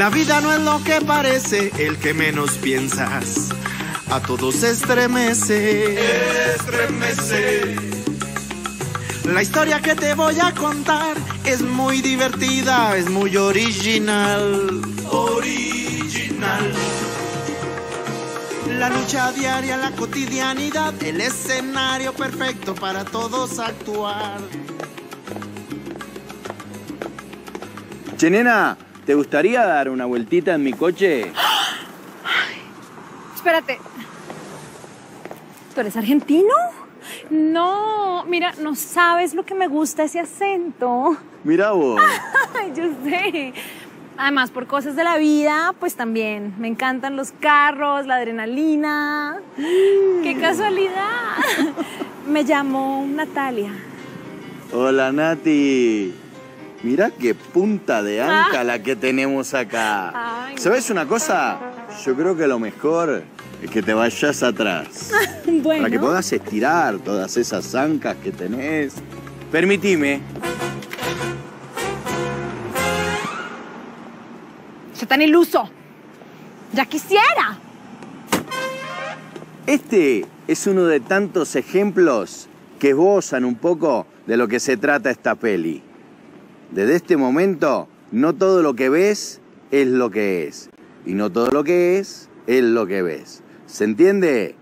La vida no es lo que parece, el que menos piensas. A todos estremece. Estremece. La historia que te voy a contar es muy divertida, es muy original. Original. La lucha diaria, la cotidianidad, el escenario perfecto para todos actuar. Che, nena, ¿te gustaría dar una vueltita en mi coche? Espérate. ¿Tú eres argentino? No, mira, no sabes lo que me gusta ese acento. Mira vos. Ay, yo sé. Además, por cosas de la vida, pues también me encantan los carros, la adrenalina. ¡Qué casualidad! Me llamo Natalia. Hola, Nati. Mira qué punta de anca Ah. la que tenemos acá. Ay, ¿Sabes una cosa? Yo creo que lo mejor es que te vayas atrás. Bueno. Para que puedas estirar todas esas ancas que tenés. Permitime. Soy tan iluso. Ya quisiera. Este es uno de tantos ejemplos que esbozan un poco de lo que se trata esta peli. Desde este momento, no todo lo que ves es lo que es. Y no todo lo que es es lo que ves. ¿Se entiende?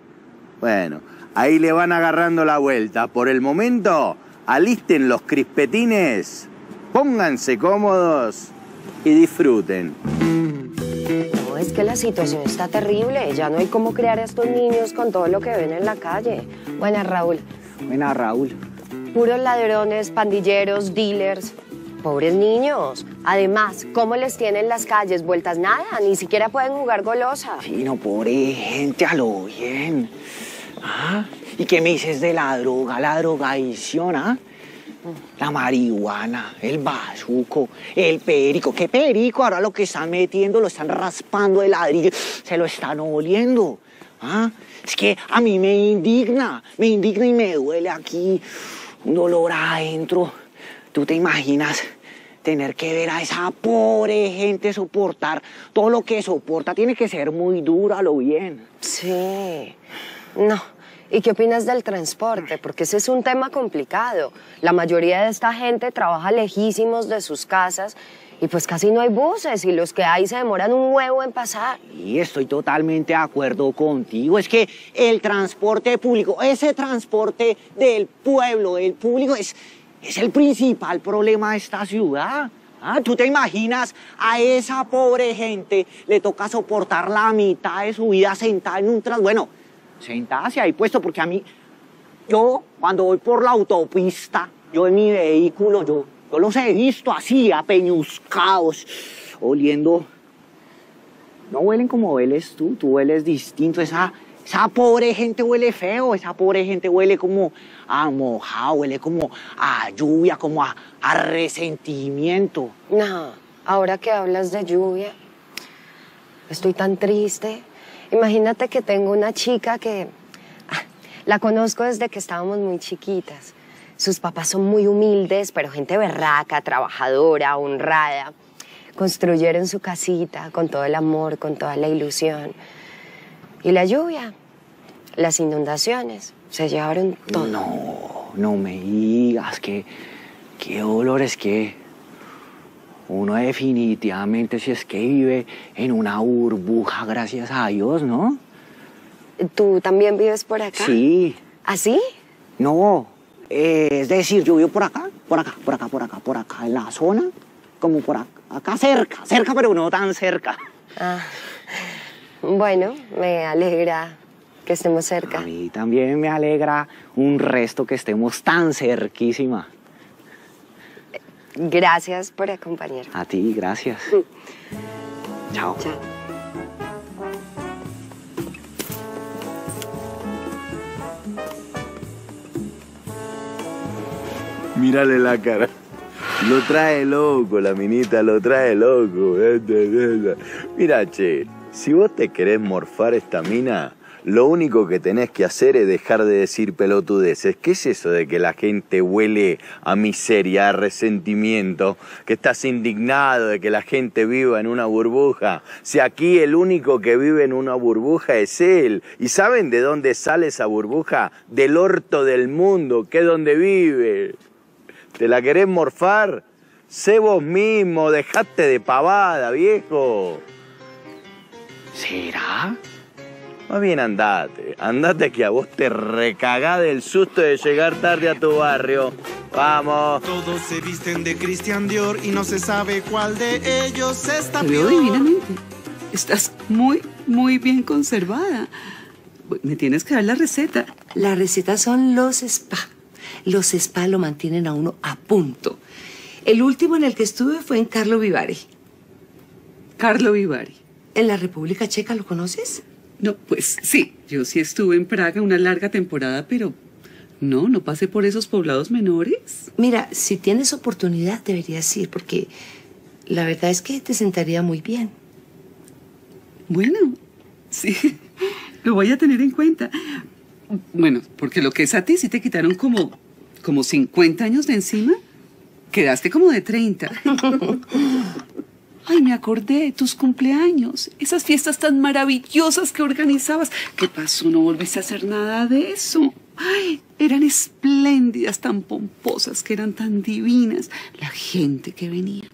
Bueno, ahí le van agarrando la vuelta. Por el momento, alisten los crispetines, pónganse cómodos y disfruten. No, es que la situación está terrible. Ya no hay cómo criar a estos niños con todo lo que ven en la calle. Buenas, Raúl. Buena, Raúl. Puros ladrones, pandilleros, dealers. Pobres niños. Además, ¿cómo les tienen las calles vueltas? Nada, ni siquiera pueden jugar golosa. Sí, no, pobre gente, a lo bien. ¿Ah? ¿Y qué me dices de la droga, la drogadicción, ah? La marihuana, el bazuco, el perico. ¿Qué perico? Ahora lo que están metiendo lo están raspando de ladrillo, se lo están oliendo. ¿Ah? Es que a mí me indigna, me indigna y me duele aquí un dolor adentro. ¿Tú te imaginas tener que ver a esa pobre gente soportar todo lo que soporta? Tiene que ser muy duro a lo bien. Sí. No. ¿Y qué opinas del transporte? Porque ese es un tema complicado. La mayoría de esta gente trabaja lejísimos de sus casas y pues casi no hay buses y los que hay se demoran un huevo en pasar. Y estoy totalmente de acuerdo contigo. Es que el transporte público, ese transporte del pueblo, del público, es, es el principal problema de esta ciudad. Ah, ¿Tú te imaginas a esa pobre gente le toca soportar la mitad de su vida sentada en un tras... Bueno, sentada hacia ahí puesto, porque a mí, yo cuando voy por la autopista, yo en mi vehículo, yo, yo los he visto así, apeñuscados, oliendo no huelen como hueles tú, tú hueles distinto. Esa, esa pobre gente huele feo, esa pobre gente huele como a mojado, huele como a lluvia, como a, a resentimiento. No, ahora que hablas de lluvia, estoy tan triste. Imagínate que tengo una chica que ah, la conozco desde que estábamos muy chiquitas. Sus papás son muy humildes, pero gente berraca, trabajadora, honrada. Construyeron su casita con todo el amor, con toda la ilusión. Y la lluvia, las inundaciones, se llevaron todo. No, no me digas que qué dolor es que uno definitivamente si es que vive en una burbuja, gracias a Dios, ¿no? ¿Tú también vives por acá? Sí. ¿Así? No, eh, es decir, yo vivo por acá, por acá, por acá, por acá, por acá, en la zona, como por acá, acá cerca, cerca, pero no tan cerca. Ah, bueno, me alegra que estemos cerca. A mí también me alegra un resto que estemos tan cerquísima. Gracias por acompañarme. A ti, gracias. Chao. Chao. Mírale la cara. Lo trae loco, la minita lo trae loco. Mira, che, si vos te querés morfar esta mina, Lo único que tenés que hacer es dejar de decir pelotudeces. ¿Qué es eso de que la gente huele a miseria, a resentimiento? Que estás indignado de que la gente viva en una burbuja. Si aquí el único que vive en una burbuja es él. ¿Y saben de dónde sale esa burbuja? Del orto del mundo, que es donde vive. ¿Te la querés morfar? Sé vos mismo, dejate de pavada, viejo. ¿Será? Más bien andate, andate que a vos te recagá del susto de llegar tarde a tu barrio. Vamos. Todos se visten de Christian Dior y no se sabe cuál de ellos está Te veo peor. divinamente. Estás muy, muy bien conservada. Me tienes que dar la receta. La receta son los spa. Los spa lo mantienen a uno a punto. El último en el que estuve fue en Carlo Vivari. Carlo Vivari. ¿En la República Checa lo conoces? No, pues sí, yo sí estuve en Praga una larga temporada, pero no, no pasé por esos poblados menores. Mira, si tienes oportunidad deberías ir porque la verdad es que te sentaría muy bien. Bueno, sí, lo voy a tener en cuenta. Bueno, porque lo que es a ti, sí te quitaron como, como 50 años de encima. Quedaste como de 30. Ay, me acordé de tus cumpleaños, esas fiestas tan maravillosas que organizabas. ¿Qué pasó? No volviste a hacer nada de eso. Ay, eran espléndidas, tan pomposas, que eran tan divinas. La gente que venía.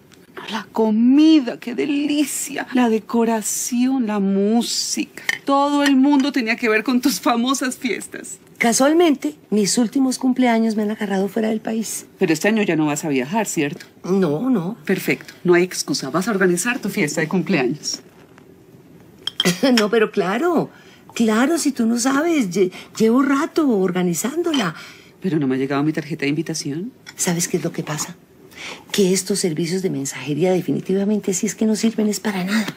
La comida, qué delicia. La decoración, la música. Todo el mundo tenía que ver con tus famosas fiestas. Casualmente, mis últimos cumpleaños me han agarrado fuera del país. Pero este año ya no vas a viajar, ¿cierto? No, no. Perfecto, no hay excusa. Vas a organizar tu fiesta de cumpleaños. no, pero claro, claro, si tú no sabes, lle- llevo rato organizándola. Pero no me ha llegado mi tarjeta de invitación. ¿Sabes qué es lo que pasa? Que estos servicios de mensajería definitivamente sí es que no sirven es para nada.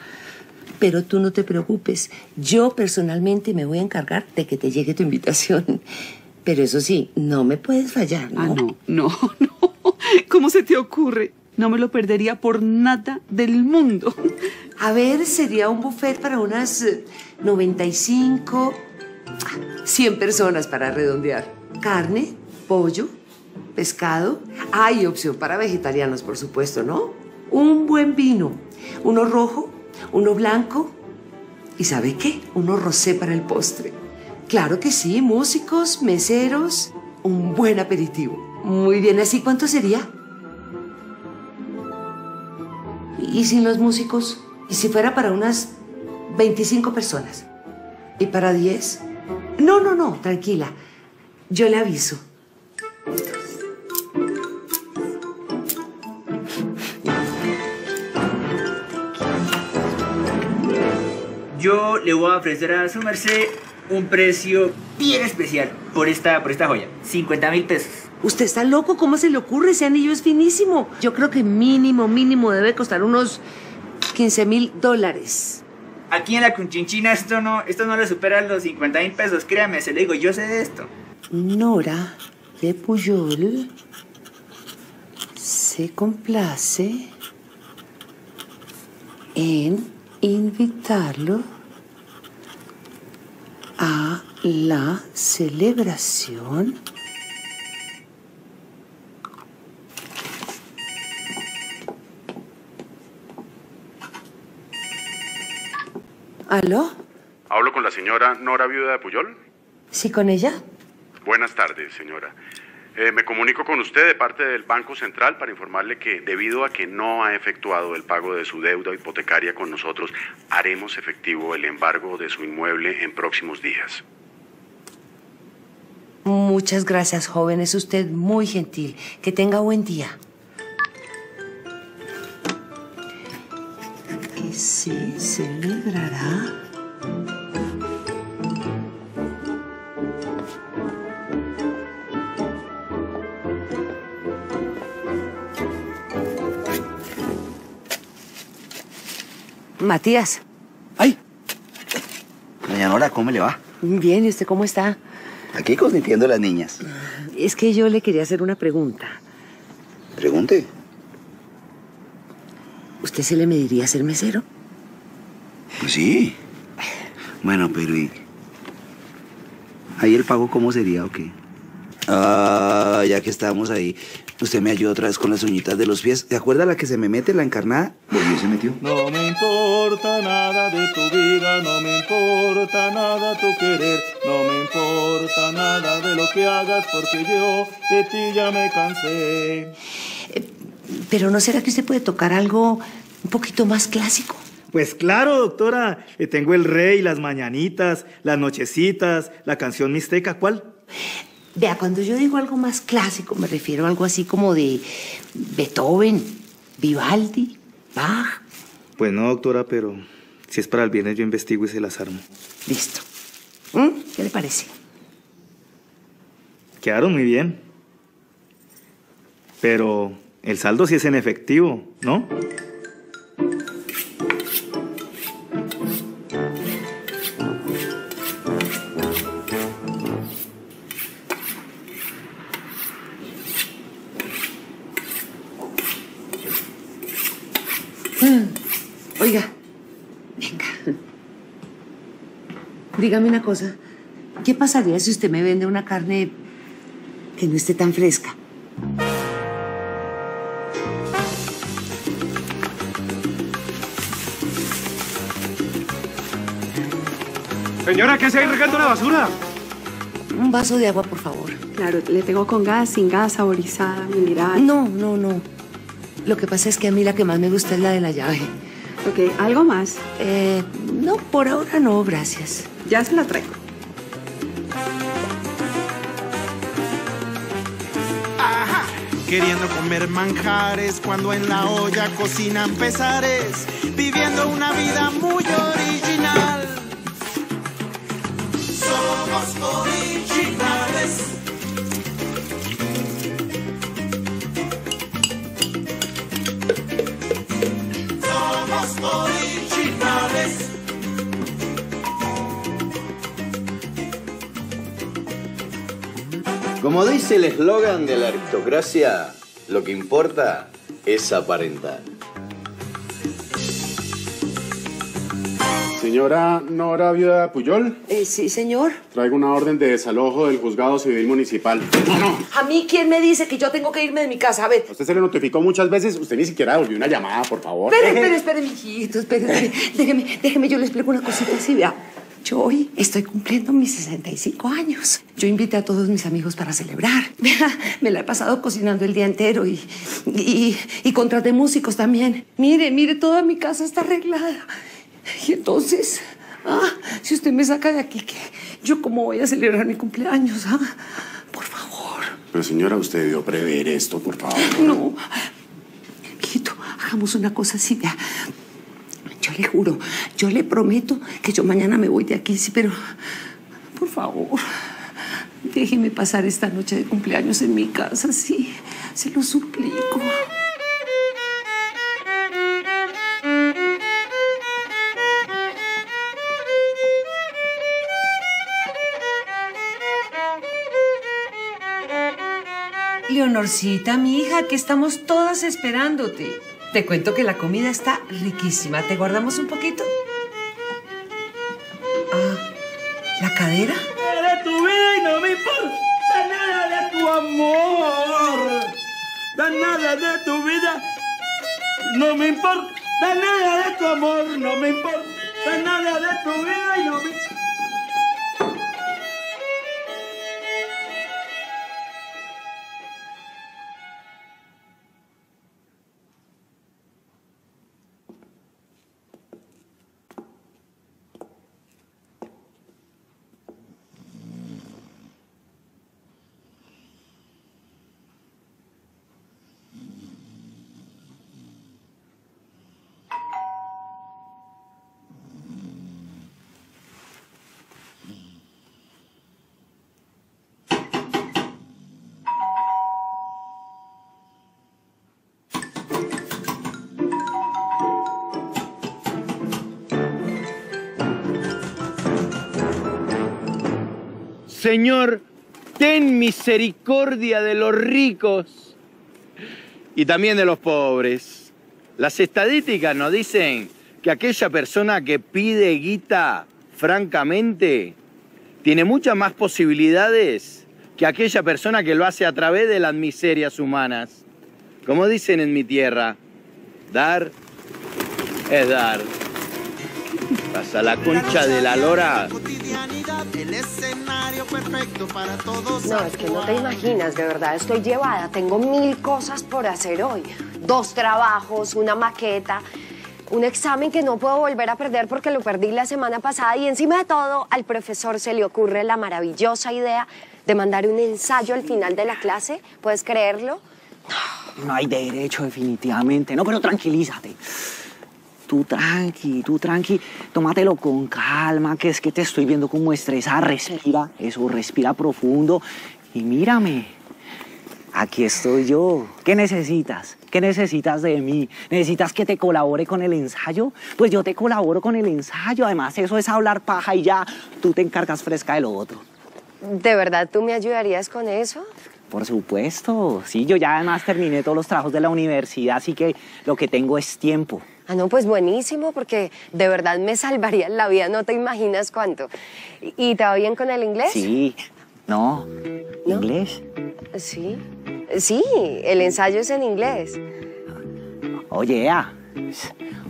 Pero tú no te preocupes, yo personalmente me voy a encargar de que te llegue tu invitación. Pero eso sí, no me puedes fallar, ¿no? Ah, no, no, no. ¿Cómo se te ocurre? No me lo perdería por nada del mundo. A ver, sería un buffet para unas eh, 95, 100 personas para redondear. Carne, pollo, pescado. Hay opción para vegetarianos, por supuesto, ¿no? Un buen vino. Uno rojo, uno blanco. ¿Y sabe qué? Uno rosé para el postre. Claro que sí, músicos, meseros, un buen aperitivo. Muy bien, ¿así cuánto sería? ¿Y sin los músicos? ¿Y si fuera para unas 25 personas? ¿Y para 10? No, no, no, tranquila. Yo le aviso. Yo le voy a ofrecer a su merced un precio bien especial por esta, por esta joya. 50 mil pesos. ¿Usted está loco? ¿Cómo se le ocurre? Ese anillo es finísimo. Yo creo que mínimo, mínimo debe costar unos 15 mil dólares. Aquí en la Cunchinchina esto no, esto no le supera los 50 mil pesos. Créame, se le digo, yo sé de esto. Nora de Puyol se complace en invitarlo a la celebración ¿Aló? Hablo con la señora Nora Viuda de Puyol. ¿Sí con ella? Buenas tardes, señora. Eh, me comunico con usted de parte del Banco Central para informarle que debido a que no ha efectuado el pago de su deuda hipotecaria con nosotros, haremos efectivo el embargo de su inmueble en próximos días. Muchas gracias, joven. Es usted muy gentil. Que tenga buen día. Y se celebrará. Matías. ¡Ay! Doña Nora, ¿cómo le va? Bien, ¿y usted cómo está? Aquí consintiendo a las niñas. Es que yo le quería hacer una pregunta. Pregunte. ¿Usted se le mediría ser mesero? Pues sí. Bueno, pero ¿y Ahí el pago, ¿cómo sería o qué? Ah, ya que estábamos ahí, usted me ayuda otra vez con las uñitas de los pies. ¿Se acuerda la que se me mete la encarnada? Volvió y se metió. No me importa nada de tu vida, no me importa nada tu querer, no me importa nada de lo que hagas porque yo de ti ya me cansé. Pero ¿no será que usted puede tocar algo un poquito más clásico? Pues claro, doctora, le tengo el rey, las mañanitas, las nochecitas, la canción mixteca, ¿cuál? Vea, cuando yo digo algo más clásico, me refiero a algo así como de Beethoven, Vivaldi, Bach. Pues no, doctora, pero si es para el viernes yo investigo y se las armo. Listo. ¿Mm? ¿Qué le parece? Quedaron muy bien. Pero el saldo sí es en efectivo, ¿no? Dígame una cosa. ¿Qué pasaría si usted me vende una carne que no esté tan fresca? Señora, ¿qué hace ahí regando la basura? Un vaso de agua, por favor. Claro, le tengo con gas, sin gas, saborizada, mineral. No, no, no. Lo que pasa es que a mí la que más me gusta es la de la llave. Ok, ¿algo más? Eh, no, por ahora no, gracias. Ya se la traigo. Queriendo comer manjares cuando en la olla cocinan pesares, viviendo una vida muy original. Somos originales. Originales. Como dice el eslogan de la aristocracia, lo que importa es aparentar. Señora Nora Viuda Puyol, Eh, sí, señor. traigo una orden de desalojo del juzgado civil municipal. No, no. ¿A mí quién me dice que yo tengo que irme de mi casa? A ver. A usted se le notificó muchas veces, usted ni siquiera devolvió una llamada, por favor. Espere, espere, espere, mijito, espere, espere. Déjeme, déjeme, yo le explico una cosita así, vea. Yo hoy estoy cumpliendo mis 65 años. Yo invité a todos mis amigos para celebrar. Vea, me la he pasado cocinando el día entero y, y, y contraté músicos también. Mire, mire, toda mi casa está arreglada. Y entonces, ah, si usted me saca de aquí, ¿qué? ¿yo cómo voy a celebrar mi cumpleaños? Ah? Pero señora, usted debió prever esto, por favor. No. Mijito, hagamos una cosa así, vea. Yo le juro, yo le prometo que yo mañana me voy de aquí, sí, pero por favor, déjeme pasar esta noche de cumpleaños en mi casa, sí, se lo suplico. Leonorcita, mi hija, que estamos todas esperándote. Te cuento que la comida está riquísima. ¿Te guardamos un poquito? Ah, ¿la cadera? de tu vida y no me importa nada de tu amor. Da nada de tu vida. No me importa nada de tu amor. No me importa nada de tu vida y no me Señor, ten misericordia de los ricos y también de los pobres. Las estadísticas nos dicen que aquella persona que pide guita francamente tiene muchas más posibilidades que aquella persona que lo hace a través de las miserias humanas. Como dicen en mi tierra, dar es dar. Pasa la concha de la lora. El escenario perfecto para todos. No, es que no te imaginas, de verdad estoy llevada. Tengo mil cosas por hacer hoy. Dos trabajos, una maqueta, un examen que no puedo volver a perder porque lo perdí la semana pasada y encima de todo al profesor se le ocurre la maravillosa idea de mandar un ensayo al final de la clase. ¿Puedes creerlo? No hay derecho, definitivamente. No, pero tranquilízate. Tú tranqui, tú tranqui, tómatelo con calma, que es que te estoy viendo como estresada. Respira, eso, respira profundo y mírame. Aquí estoy yo. ¿Qué necesitas? ¿Qué necesitas de mí? ¿Necesitas que te colabore con el ensayo? Pues yo te colaboro con el ensayo. Además, eso es hablar paja y ya tú te encargas fresca de lo otro. ¿De verdad tú me ayudarías con eso? Por supuesto, sí, yo ya además terminé todos los trabajos de la universidad, así que lo que tengo es tiempo. Ah, no, pues buenísimo, porque de verdad me salvaría la vida, no te imaginas cuánto. ¿Y te va bien con el inglés? Sí, no, ¿inglés? Sí, sí, el ensayo es en inglés. Oye, yeah.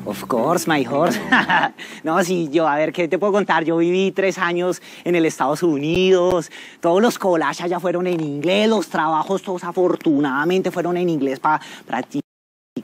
Of course, my horse. no, sí, yo, a ver, ¿qué te puedo contar? Yo viví tres años en el Estados Unidos, todos los collages ya fueron en inglés, los trabajos todos afortunadamente fueron en inglés para practicar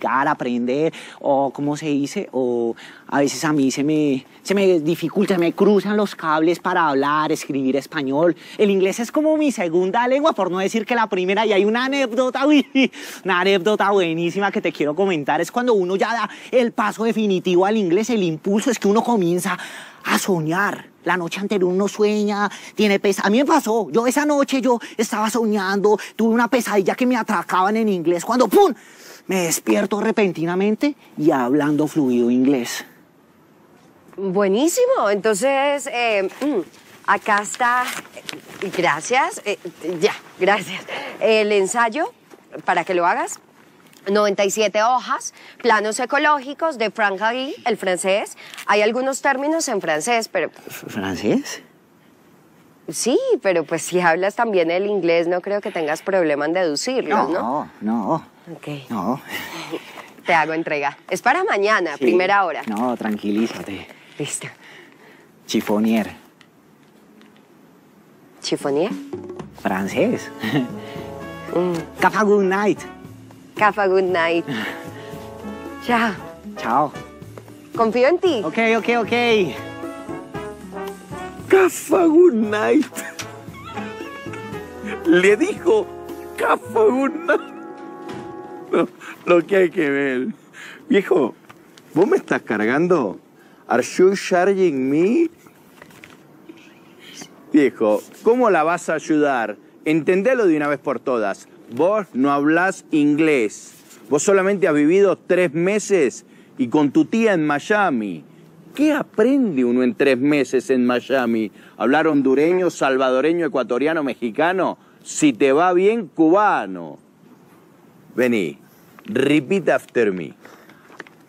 aprender, o como se dice, o a veces a mí se me, se me dificulta, me cruzan los cables para hablar, escribir español. El inglés es como mi segunda lengua, por no decir que la primera, y hay una anécdota, una anécdota buenísima que te quiero comentar, es cuando uno ya da el paso definitivo al inglés, el impulso es que uno comienza a soñar. La noche anterior uno sueña, tiene pesadilla. A mí me pasó, yo esa noche yo estaba soñando, tuve una pesadilla que me atracaban en inglés, cuando ¡pum! Me despierto repentinamente y hablando fluido inglés. Buenísimo. Entonces, eh, mm, acá está. Gracias. eh, ya, gracias. El ensayo para que lo hagas. 97 hojas, planos ecológicos de Frank Hagi, el francés. Hay algunos términos en francés, pero ¿Francés? Sí, pero pues si hablas también el inglés, no creo que tengas problema en deducirlos, ¿no? No, no, Ok. no. Te hago entrega. Es para mañana, Sí. primera hora. No, tranquilízate. Listo. Chifonier. ¿Chifonier? Francés. Mm. Capa good night. Capa good night. Chao. Chao. Confío en ti. Ok, ok, ok. Cafa Good Night. Le dijo Cafa Good Night. No, lo que hay que ver. Viejo, ¿vos me estás cargando? ¿Are you charging me? Viejo, ¿cómo la vas a ayudar? Entendelo de una vez por todas. Vos no hablas inglés. Vos solamente has vivido tres meses y con tu tía en Miami. ¿Qué aprende uno en tres meses en Miami? ¿Hablar hondureño, salvadoreño, ecuatoriano, mexicano? Si te va bien, cubano. Vení, repeat after me.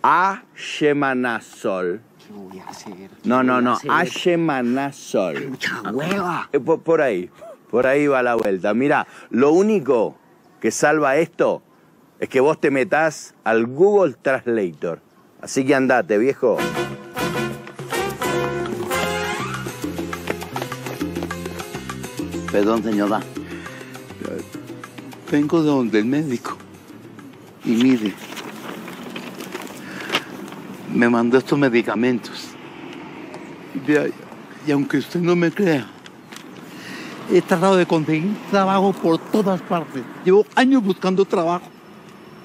Ashemanazol. ¿Qué voy a hacer? No, no, no. Ashemanazol. Mucha hueva. Eh, Por, por ahí, por ahí va la vuelta. Mira, lo único que salva esto es que vos te metás al Google Translator. Así que andate, viejo. Perdón, señora. Vengo de donde el médico. Y mire, me mandó estos medicamentos. Vea, y aunque usted no me crea, he tratado de conseguir trabajo por todas partes. Llevo años buscando trabajo.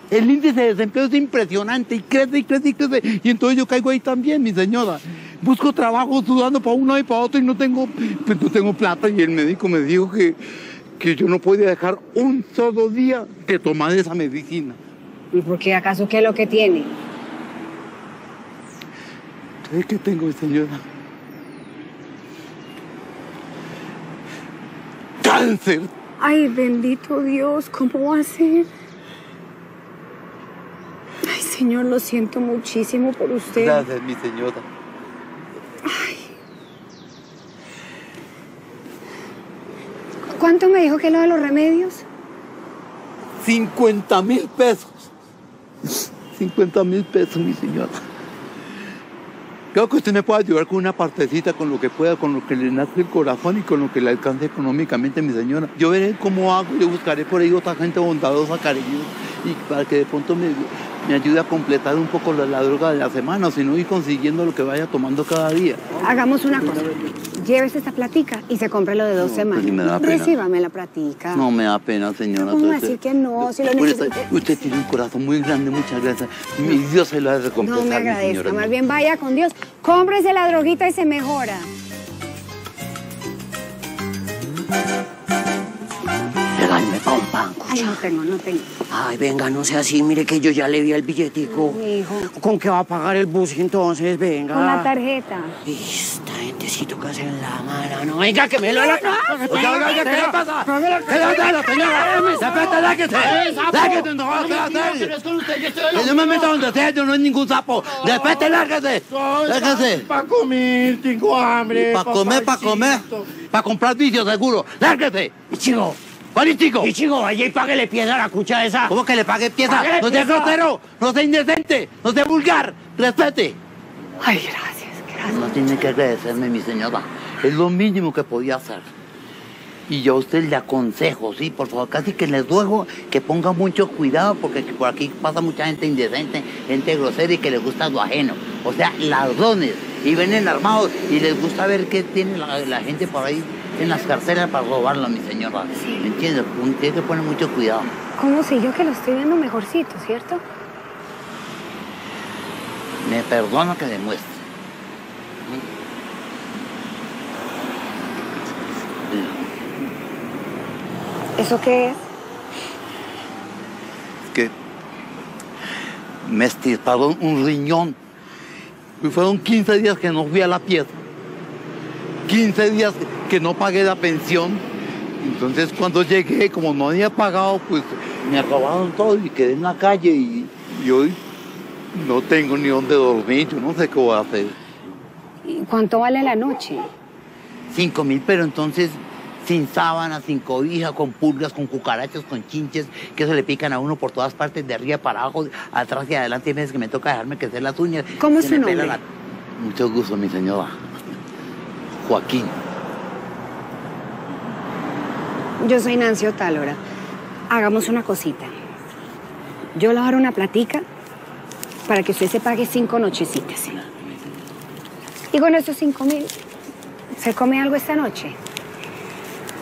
El índice de desempleo es impresionante y crece y crece y crece. Y entonces yo caigo ahí también, mi señora. Busco trabajo sudando para uno y para otro y no tengo, pues no tengo plata. Y el médico me dijo que, que yo no podía dejar un solo día de tomar esa medicina. ¿Y por qué acaso qué es lo que tiene? ¿Entonces qué tengo, mi señora? ¡Cáncer! Ay, bendito Dios, ¿cómo va a ser? Ay, Señor, lo siento muchísimo por usted. Gracias, mi señora. ¿Cuánto me dijo que lo de los remedios? 50 mil pesos. 50 mil pesos, mi señora. Creo que usted me puede ayudar con una partecita, con lo que pueda, con lo que le nace el corazón y con lo que le alcance económicamente, mi señora. Yo veré cómo hago, yo buscaré por ahí otra gente bondadosa, cariñosa, y para que de pronto me, me ayude a completar un poco la, la droga de la semana, o si no ir consiguiendo lo que vaya tomando cada día. Hagamos una cosa. Llévese esta platica y se compre lo de dos semanas. pues me da pena. Recíbame la platica. No me da pena, señora. ¿Cómo decir que no? Si lo Usted- necesita. Usted tiene un corazón muy grande, muchas gracias. Mi Dios se lo ha de No recompensar, me mi agradezca, más bien vaya con Dios. Cómprese la droguita y se mejora. Regálme pa' un pan. Ay, no tengo, no tengo. Ay, venga, no sea así. Mire que yo ya le vi el billetico. Hijo. ¿Con qué va a pagar el bus entonces? Venga. Con la tarjeta. Esta gentecito que hace en la mala, no. Venga, que me lo... Oiga, oiga, oiga, ¿qué le pasa? ¿Qué le pasa, señora? No yo me meto donde sea, yo no es ningún sapo. Respete. Para comer, tengo hambre. Para comer, para comer. Para comprar vicios, seguro. Lárguese. Y chico. ¿Cuál chico? Y chico, vaya y páguele pieza a la cucha esa. ¿Cómo que le pague pieza? Páguele No sea grosero, no sea indecente, no sea vulgar. Respete. Ay, gracias, gracias. No tiene que agradecerme, mi señora. Es lo mínimo que podía hacer. Y yo a usted le aconsejo, sí, por favor, casi que les ruego que ponga mucho cuidado porque por aquí pasa mucha gente indecente, gente grosera y que les gusta lo ajeno. O sea, ladrones. Y vienen armados y les gusta ver qué tiene la, la gente por ahí en las carteras para robarlo, mi señora. ¿Me entiendes? Tiene que poner mucho cuidado. ¿Cómo si yo que lo estoy viendo mejorcito, cierto? Me perdono que demuestre. ¿Eso qué es? que me estirparon un riñón. Y fueron 15 días que no fui a la pieza. 15 días que no pagué la pensión. Entonces cuando llegué, como no había pagado, pues me acabaron todo y quedé en la calle y, y hoy no tengo ni dónde dormir, yo no sé qué voy a hacer. ¿Y ¿Cuánto vale la noche? Cinco mil, pero entonces sin sábanas, sin cobija, con pulgas, con cucarachas, con chinches, que eso le pican a uno por todas partes, de arriba para abajo, atrás y adelante, hay veces que me toca dejarme crecer las uñas. ¿Cómo es Se su me pela nombre? la- Mucho gusto, mi señora. Joaquín. Yo soy Nancy Otálora. Hagamos una cosita. Yo le voy a dar una platica para que usted se pague cinco nochecitas. Y con esos cinco mil, se come algo esta noche.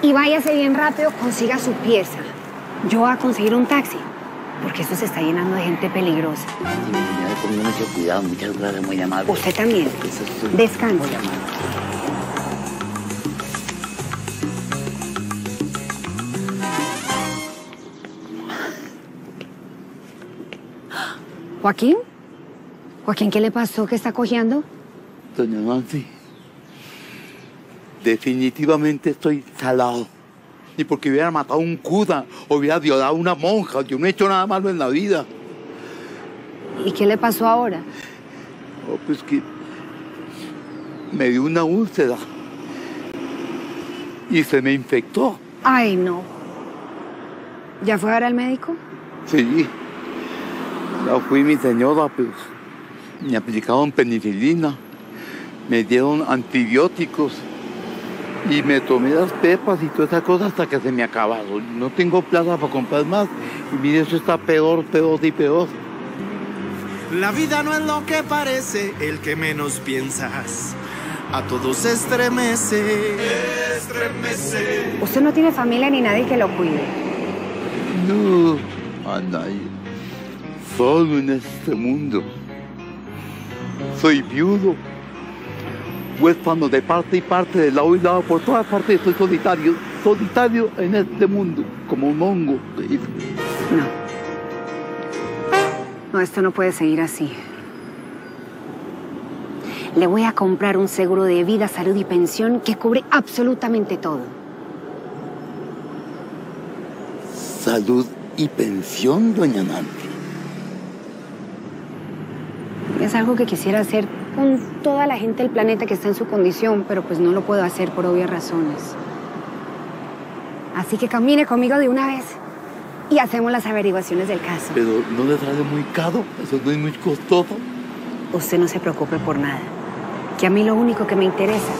Y váyase bien rápido, consiga su pieza. Yo voy a conseguir un taxi, porque esto se está llenando de gente peligrosa. Sí, ponga mucho cuidado, muchas gracias, muy amable. Usted también. Eso es- Descanse. Muy amable. ¿Joaquín? ¿Joaquín qué le pasó? ¿Qué está cojeando? Doña Nancy, definitivamente estoy salado. Ni porque hubiera matado a un cura o hubiera violado a una monja. Yo no he hecho nada malo en la vida. ¿Y qué le pasó ahora? Oh, pues que me dio una úlcera y se me infectó. Ay, no. ¿Ya fue a ver al médico? Sí, fui mi señora, pues me aplicaron penicilina, me dieron antibióticos y me tomé las pepas y todas esas cosas hasta que se me acabaron. No tengo plata para comprar más y mire, eso está peor, peor y peor. La vida no es lo que parece, el que menos piensas. A todos estremece. Estremece. Usted no tiene familia ni nadie que lo cuide. No, a nadie. Solo en este mundo. Soy viudo. Huérfano de parte y parte, de lado y lado, por todas partes estoy solitario. Solitario en este mundo, como un hongo. No. No, esto no puede seguir así. Le voy a comprar un seguro de vida, salud y pensión que cubre absolutamente todo. Salud y pensión, doña Nancy. Es algo que quisiera hacer con toda la gente del planeta que está en su condición, pero pues no lo puedo hacer por obvias razones. Así que camine conmigo de una vez y hacemos las averiguaciones del caso. Pero no le sale muy caro, eso no es muy costoso. Usted no se preocupe por nada, que a mí lo único que me interesa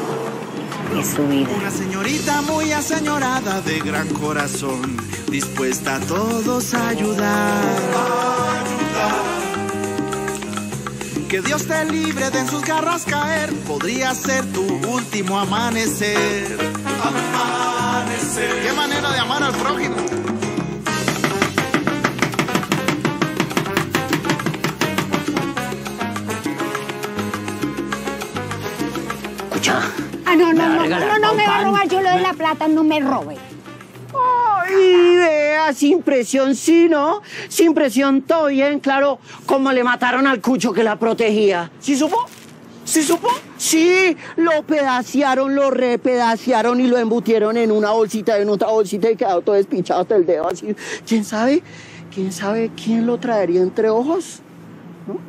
es su vida. Una señorita muy aseñorada de gran corazón, dispuesta a todos a ayudar. Que Dios te libre de en sus garras caer, podría ser tu último amanecer. Amanecer. Qué manera de amar al prójimo. Escucha. Ah, no, no, ¿Me va a no, no, no me va a robar yo lo de la plata, no me robe. Vea, sin presión, sí, ¿no? Sin presión, todo bien, claro, como le mataron al cucho que la protegía. ¿Sí supo? ¿Sí supo? Sí, lo pedacearon, lo repedacearon y lo embutieron en una bolsita, en otra bolsita y quedó todo despichado hasta el dedo así. ¿Quién sabe? ¿Quién sabe quién lo traería entre ojos? ¿No?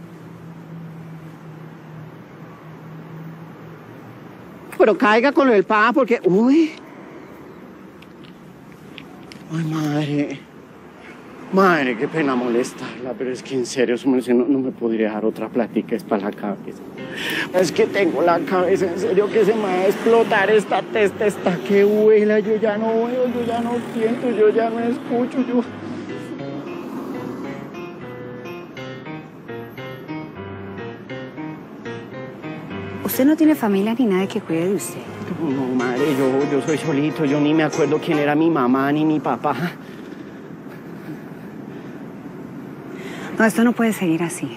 Pero caiga con el pan porque, uy, Ay, madre. Madre, qué pena molestarla, pero es que en serio, su merced, no, me podría dejar otra plática, es para la cabeza. Es que tengo la cabeza, en serio, que se me va a explotar esta testa, esta que huela. Yo ya no veo, yo ya no siento, yo ya no escucho, yo... Usted no tiene familia ni nadie que cuide de usted. No, madre, yo, yo soy solito, yo ni me acuerdo quién era mi mamá ni mi papá. No, esto no puede seguir así.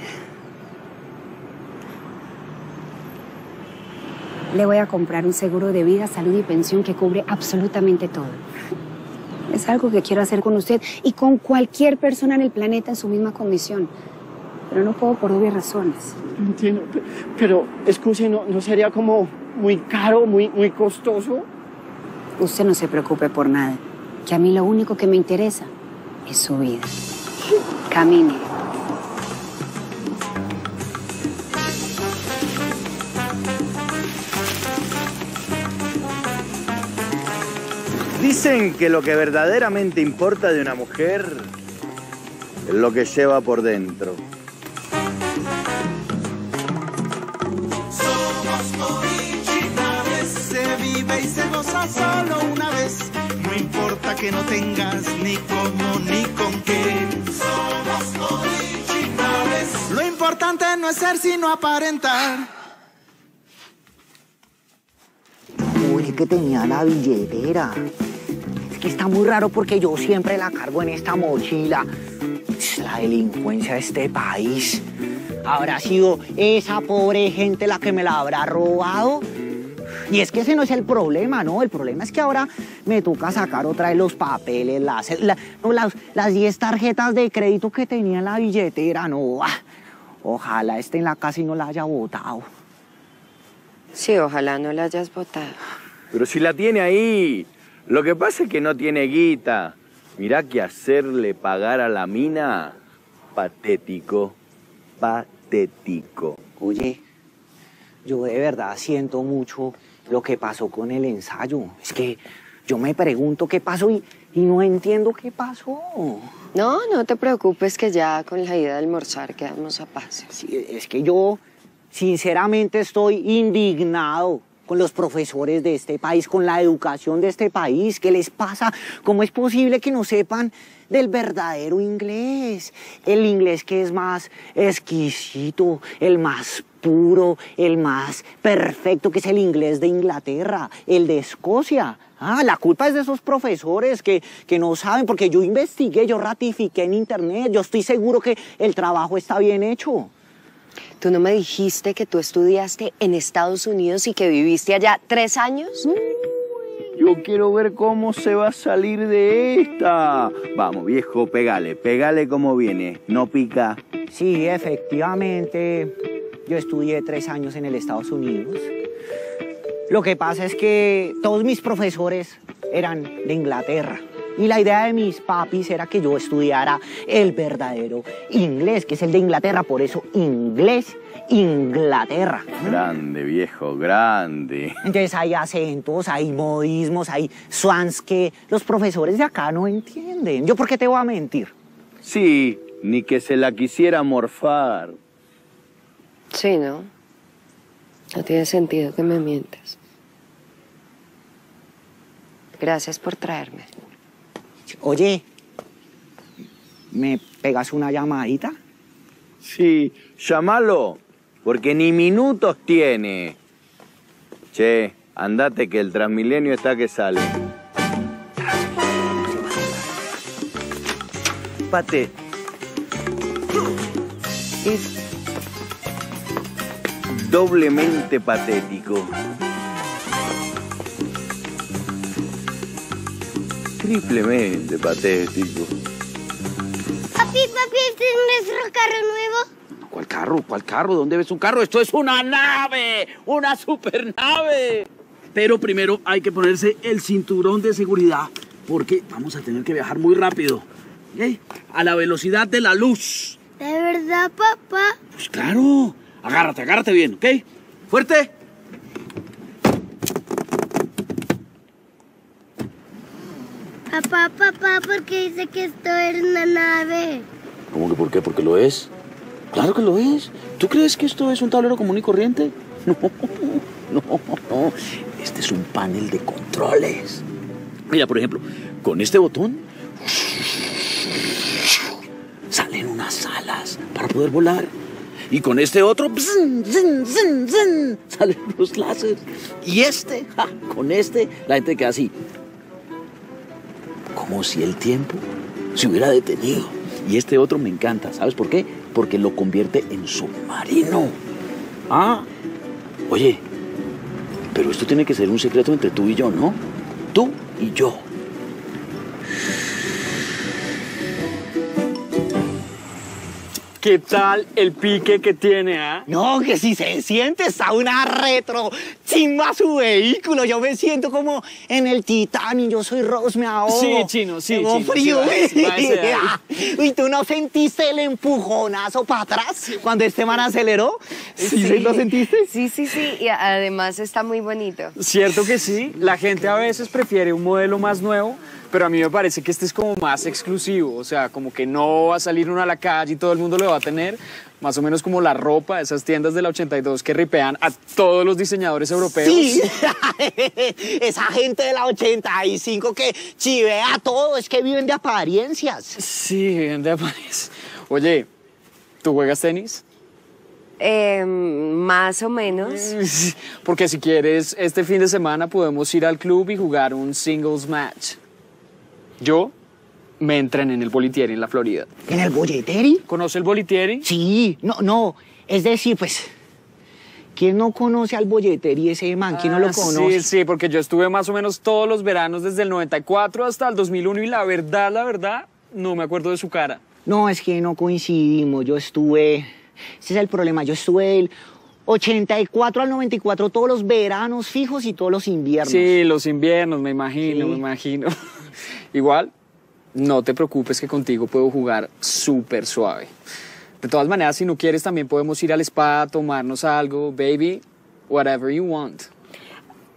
Le voy a comprar un seguro de vida, salud y pensión que cubre absolutamente todo. Es algo que quiero hacer con usted y con cualquier persona en el planeta en su misma condición. Pero no puedo por obvias razones. Entiendo, pe- pero, escuche, ¿no, no sería como muy caro, muy, muy costoso? Usted no se preocupe por nada, que a mí lo único que me interesa es su vida. Camine. Dicen que lo que verdaderamente importa de una mujer es lo que lleva por dentro. Somos y se goza solo una vez. No importa que no tengas ni cómo ni con qué. Somos originales. Lo importante no es ser sino aparentar. Uy, que tenía la billetera. Es que está muy raro porque yo siempre la cargo en esta mochila. Es la delincuencia de este país. ¿Habrá sido esa pobre gente la que me la habrá robado? Y es que ese no es el problema, ¿no? El problema es que ahora me toca sacar otra vez los papeles, las, la- no, las, las 10 tarjetas de crédito que tenía en la billetera, no. ah, Ojalá esté en la casa y no la haya botado. Sí, ojalá no la hayas botado. Pero si la tiene ahí, lo que pasa es que no tiene guita. Mirá que hacerle pagar a la mina, patético, patético. Oye, yo de verdad siento mucho lo que pasó con el ensayo. Es que yo me pregunto qué pasó y, y no entiendo qué pasó. No, no te preocupes que ya con la ida de almorzar quedamos a paz. Sí, es que yo sinceramente estoy indignado con los profesores de este país, con la educación de este país. ¿Qué les pasa? ¿Cómo es posible que no sepan del verdadero inglés? El inglés que es más exquisito, el más puro, el más perfecto, que es el inglés de Inglaterra, el de Escocia. Ah, la culpa es de esos profesores que, que no saben, porque yo investigué, yo ratifiqué en internet, yo estoy seguro que el trabajo está bien hecho. ¿Tú no me dijiste que tú estudiaste en Estados Unidos y que viviste allá tres años? Yo quiero ver cómo se va a salir de esta. Vamos, viejo, pegale, pegale como viene. No pica. Sí, efectivamente, yo estudié tres años en el Estados Unidos. Lo que pasa es que todos mis profesores eran de Inglaterra. Y la idea de mis papis era que yo estudiara el verdadero inglés, que es el de Inglaterra, por eso inglés, Inglaterra. Grande, viejo, grande. Entonces hay acentos, hay modismos, hay swans que los profesores de acá no entienden. ¿Yo por qué te voy a mentir? Sí, ni que se la quisiera morfar. Sí, ¿no? No tiene sentido que me mientas. Gracias por traerme. Oye, ¿me pegas una llamadita? Sí, llámalo, porque ni minutos tiene. Che, andate que el Transmilenio está que sale. Pate. Es doblemente patético. Triplemente patético. Papi, papi, ¿este es nuestro carro nuevo? ¿Cuál carro? ¿Cuál carro? ¿Dónde ves un carro? Esto es una nave, una supernave. Pero primero hay que ponerse el cinturón de seguridad porque vamos a tener que viajar muy rápido. ¿ok? A la velocidad de la luz. ¿De verdad, papá? Pues claro. Agárrate, agárrate bien, ¿ok? Fuerte. Papá, papá, ¿por qué dice que esto es una nave? ¿Cómo que por qué? Porque lo es. Claro que lo es. ¿Tú crees que esto es un tablero común y corriente? No, no, no. Este es un panel de controles. Mira, por ejemplo, con este botón salen unas alas para poder volar. Y con este otro bzn, salen los láseres. Y este, ja, con este, la gente queda así. Como si el tiempo se hubiera detenido. Y este otro me encanta. ¿Sabes por qué? Porque lo convierte en submarino. Ah, oye, pero esto tiene que ser un secreto entre tú y yo, ¿no? Tú y yo. ¿Qué tal el pique que tiene, ah? No, que si se siente, está una retro, chimba su vehículo. Yo me siento como en el Titanic, yo soy Rose, me ahogo. Sí, chino, sí, Tengo chino, frío. sí, va ese, va. ¿Y tú no sentiste el empujonazo para atrás cuando este man aceleró? ¿Sí, lo sentiste? Sí, sí, sí. Y además está muy bonito. Cierto que sí, la gente a veces prefiere un modelo más nuevo, pero a mí me parece que este es como más exclusivo, o sea, como que no va a salir uno a la calle y todo el mundo lo va a tener, más o menos como la ropa, esas tiendas de la 82 que ripean a todos los diseñadores europeos. Sí, esa gente de la 85 que chivea todo, es que viven de apariencias. Sí, viven de apariencias. Oye, ¿tú juegas tenis? Eh, más o menos. Porque si quieres, este fin de semana podemos ir al club y jugar un singles match. Yo me entrené en el Bolitieri en la Florida. ¿En el Bolleteri? ¿Conoce el Bolitieri? Sí, no, no. Es decir, pues, ¿quién no conoce al Bolleteri ese man? ¿Quién no lo Ah, conoce? Sí, sí, porque yo estuve más o menos todos los veranos desde el 94 hasta el 2001 y la verdad, la verdad, no me acuerdo de su cara. No, es que no coincidimos. Yo estuve. Ese es el problema. Yo estuve del 84 al 94 todos los veranos fijos y todos los inviernos. Sí, los inviernos, me imagino, me imagino. Igual, no te preocupes que contigo puedo jugar súper suave. De todas maneras, si no quieres, también podemos ir al spa, tomarnos algo, baby, whatever you want.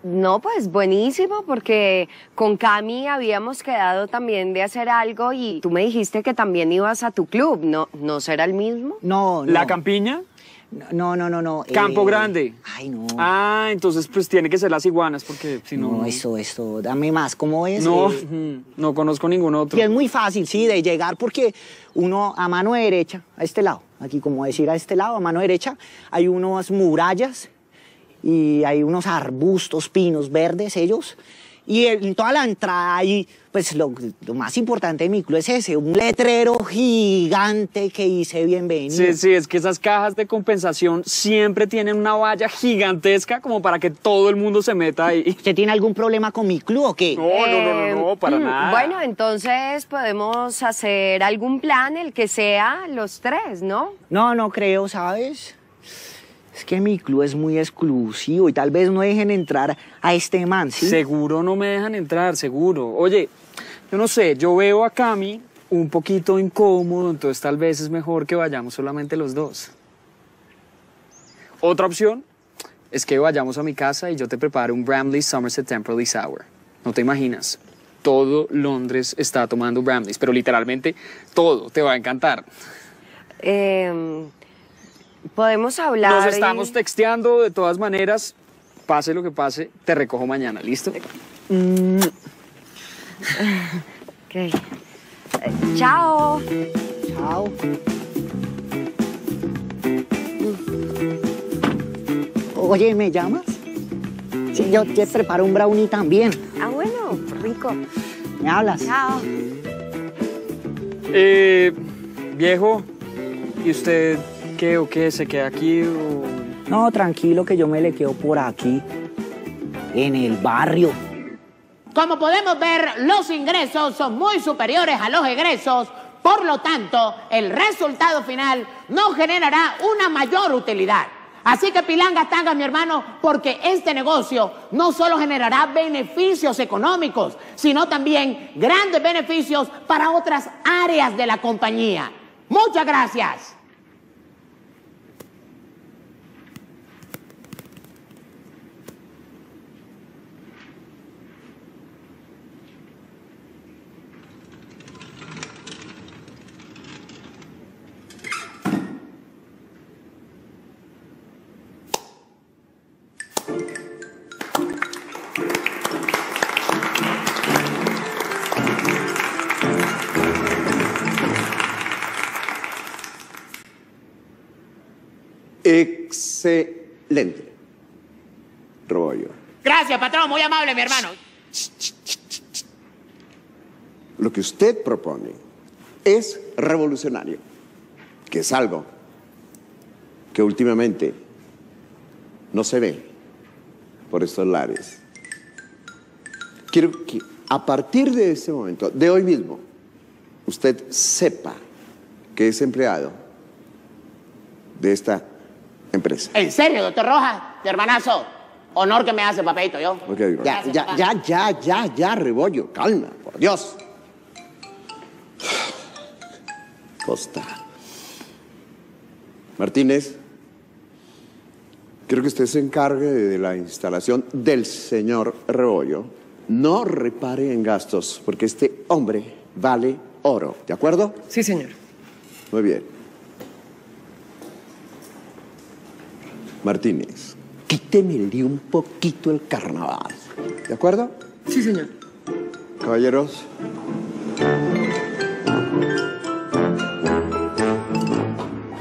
No, pues buenísimo, porque con Cami habíamos quedado también de hacer algo y tú me dijiste que también ibas a tu club, ¿no, no será el mismo? No, no. ¿La campiña? No, no, no, no. Campo eh, Grande. Ay, no. Ah, entonces pues tiene que ser las iguanas, porque si no... No, eso, esto, dame más. ¿Cómo es? No, Eh, no conozco ningún otro. Y es muy fácil, sí, de llegar porque uno a mano derecha, a este lado, aquí como decir a este lado, a mano derecha, hay unas murallas y hay unos arbustos, pinos verdes, ellos. Y en toda la entrada hay, pues lo, lo más importante de mi club es ese, un letrero gigante que dice bienvenido. Sí, sí, es que esas cajas de compensación siempre tienen una valla gigantesca como para que todo el mundo se meta ahí. ¿Usted tiene algún problema con mi club o qué? No, no, no, no, no, para Mm, nada. Bueno, entonces podemos hacer algún plan, el que sea, los tres, ¿no? No, no creo, ¿sabes? Es que mi club es muy exclusivo y tal vez no dejen entrar a este man, ¿sí? Seguro no me dejan entrar, seguro. Oye, Yo no sé, yo veo a Cami un poquito incómodo, entonces tal vez es mejor que vayamos solamente los dos. Otra opción es que vayamos a mi casa y yo te prepare un Bramley Somerset Temperley Sour. No te imaginas. Todo Londres está tomando Bramleys, pero literalmente todo te va a encantar. Em, Podemos hablar. Nos y- estamos texteando de todas maneras. Pase lo que pase, te recojo mañana, ¿listo? Mm. Ok. Eh, chao. Chao. Oye, ¿me llamas? Sí, yo te preparo un brownie también. Ah, bueno, rico. ¿Me hablas? Chao. Eh, viejo, ¿y usted qué o qué? ¿Se queda aquí o...? No, tranquilo que yo me le quedo por aquí, en el barrio. Como podemos ver, los ingresos son muy superiores a los egresos, por lo tanto, el resultado final no generará una mayor utilidad. Así que pilanga tanga, mi hermano, porque este negocio no solo generará beneficios económicos, sino también grandes beneficios para otras áreas de la compañía. Muchas gracias. Excelente. Robollo. Gracias, patrón, muy amable, mi hermano. Lo que usted propone es revolucionario, que es algo que últimamente no se ve por estos lares. Quiero que a partir de ese momento, de hoy mismo, usted sepa que es empleado de esta empresa. ¿En serio, doctor Rojas? Hermanazo, honor que me hace, papito, yo. Ok, ya, ya, ya, ya, ya, ya, Rebollo, calma, por Dios. Costa. Martínez, quiero que usted se encargue de la instalación del señor Rebollo. No repare en gastos, porque este hombre vale oro, ¿de acuerdo? Sí, señor. Muy bien. Martínez, quítemele un poquito el carnaval, ¿de acuerdo? Sí, señor. Caballeros.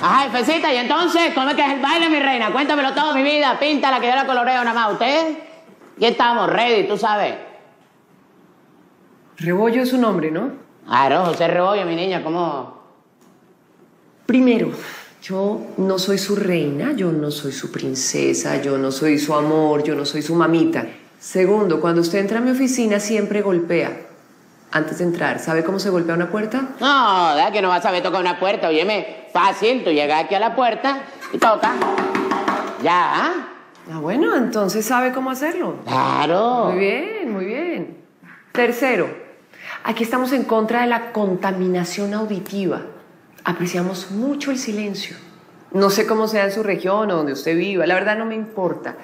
Ajá, jefecita, y entonces, ¿cómo es que es el baile, mi reina? Cuéntamelo todo, mi vida. Píntala, que yo la coloreo nada más. ¿Usted? Aquí estamos, ready, tú sabes. Rebollo es su nombre, ¿no? Claro, José Rebollo, mi niña, ¿cómo? Primero, yo no soy su reina, yo no soy su princesa, yo no soy su amor, yo no soy su mamita. Segundo, cuando usted entra a mi oficina siempre golpea. Antes de entrar, ¿sabe cómo se golpea una puerta? No, ¿verdad que no vas a saber tocar una puerta? Óyeme, fácil, tú llegas aquí a la puerta y toca. Ya, ¿ah? Ah, bueno, entonces sabe cómo hacerlo. Claro. Muy bien, muy bien. Tercero, aquí estamos en contra de la contaminación auditiva. Apreciamos mucho el silencio. No sé cómo sea en su región o donde usted viva, la verdad no me importa.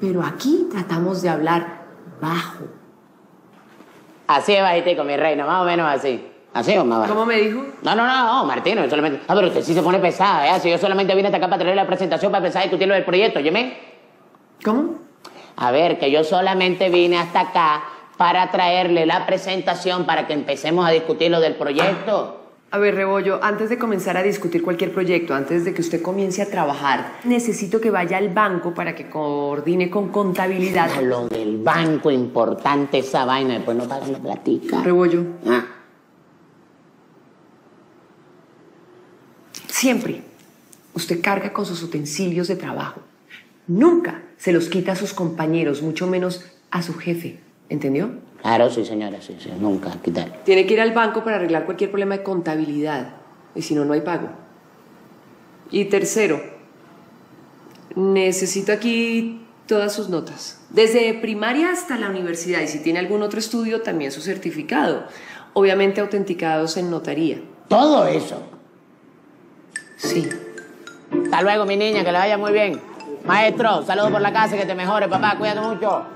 Pero aquí tratamos de hablar bajo. Así es bajitico, mi reina, más o menos así. ¿Así o más bajo? ¿Cómo me dijo? No, no, no, no, Martino, yo solamente... Ah, pero usted sí se pone pesada, ¿eh? Si yo solamente vine hasta acá para traer la presentación para empezar a discutir lo del proyecto, ¿óyeme? ¿Cómo? A ver, que yo solamente vine hasta acá para traerle la presentación para que empecemos a discutir lo del proyecto. A ver, Rebollo, antes de comenzar a discutir cualquier proyecto, antes de que usted comience a trabajar, necesito que vaya al banco para que coordine con contabilidad. A lo del banco, importante esa vaina, después no pagan la platica. Rebollo. Ah. Siempre usted carga con sus utensilios de trabajo. Nunca se los quita a sus compañeros, mucho menos a su jefe. ¿Entendió? Claro, sí, señora, sí, sí, nunca, quitar. Tiene que ir al banco para arreglar cualquier problema de contabilidad. Y si no, no hay pago. Y tercero, necesito aquí todas sus notas. Desde primaria hasta la universidad. Y si tiene algún otro estudio, también su certificado. obviamente autenticados en notaría. Todo eso. Sí. Hasta luego, mi niña, que le vaya muy bien. Maestro, saludos por la casa, que te mejore, papá, cuídate mucho.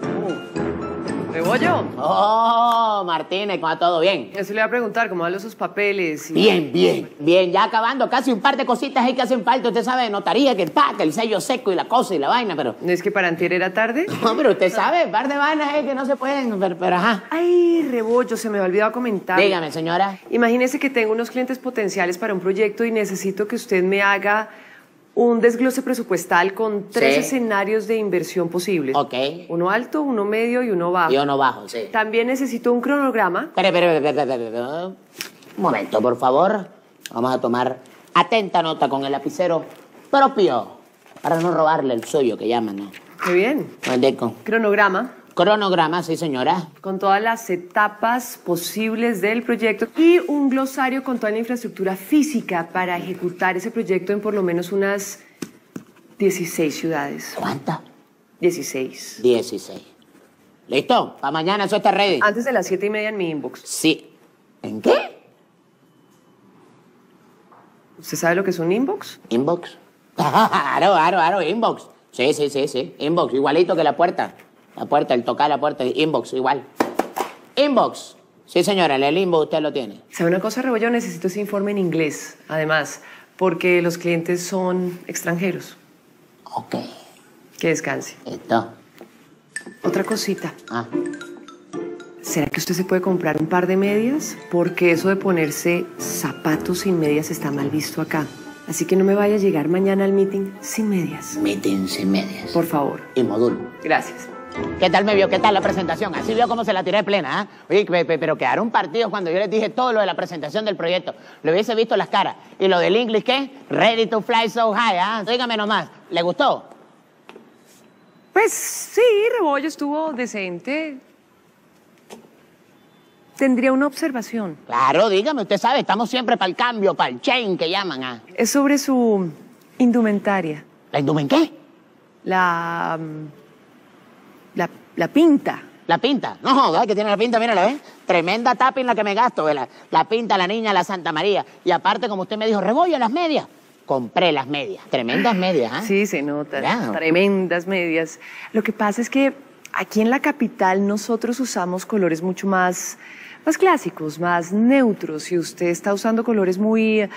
¿Rebollo? Oh, Martínez, ¿cómo va todo bien? Eso le iba a preguntar, ¿cómo van esos papeles? y- Bien, bien, bien, ya acabando, casi un par de cositas ahí que hacen falta, usted sabe, notaría, que el pa, que el sello seco y la cosa y la vaina, pero... ¿No es que para antier era tarde? No, pero usted sabe, un par de vainas eh, que no se pueden, pero, pero ajá. Ay, Rebollo, se me ha olvidado comentar. Dígame, señora. Imagínese que tengo unos clientes potenciales para un proyecto y necesito que usted me haga un desglose presupuestal con tres Sí. escenarios de inversión posibles. Ok. Uno alto, uno medio y uno bajo. Y uno bajo, sí. También necesito un cronograma. Espere, espere, espere, espere. Un momento, por favor. Vamos a tomar atenta nota con el lapicero propio para no robarle el suyo que llaman, ¿no? Muy bien. Cronograma Cronograma, sí, señora. con todas las etapas posibles del proyecto y un glosario con toda la infraestructura física para ejecutar ese proyecto en por lo menos unas 16 ciudades. ¿Cuántas? 16. 16. ¿Listo? Para mañana eso está ready. Antes de las 7 y media en mi inbox. Sí. ¿En qué? ¿Usted sabe lo que es un inbox? Inbox. Claro, claro, claro, inbox. Sí, sí, sí, sí. Inbox, igualito que la puerta. La puerta, el tocar la puerta, inbox, igual. Inbox. Sí, señora, el inbox usted lo tiene. ¿Sabe una cosa, Rebollo? Necesito ese informe en inglés, además, porque los clientes son extranjeros. Ok. Que descanse. Listo. Otra cosita. Ah. ¿Será que usted se puede comprar un par de medias? Porque eso de ponerse zapatos sin medias está mal visto acá. Así que no me vaya a llegar mañana al meeting sin medias. Meeting sin medias. Por favor. Y modulo. Gracias. ¿Qué tal me vio? ¿Qué tal la presentación? Así vio cómo se la tiré plena, ¿ah? Oye, pe- pe- pero quedaron partidos cuando yo les dije todo lo de la presentación del proyecto. Le hubiese visto las caras. ¿Y lo del English qué? Ready to fly so high, ¿ah? Dígame nomás. ¿Le gustó? Pues sí, Rebollo estuvo decente. Tendría una observación. Claro, dígame. Usted sabe, estamos siempre para el cambio, para el chain que llaman, ¿ah? Es sobre su indumentaria. ¿La indumen qué? La. mm, La, pinta. La pinta. No joda, que tiene la pinta, mírala, ¿ves? Tremenda tapa en la que me gasto, ¿ve? La, pinta, la niña, la Santa María. Y aparte, como usted me dijo, rebollo las medias. Compré las medias. Tremendas medias, ¿ah? Sí, se nota. Tremendas medias. Lo que pasa es que aquí en la capital nosotros usamos colores mucho más, más clásicos, más neutros. Y usted está usando colores muy eh,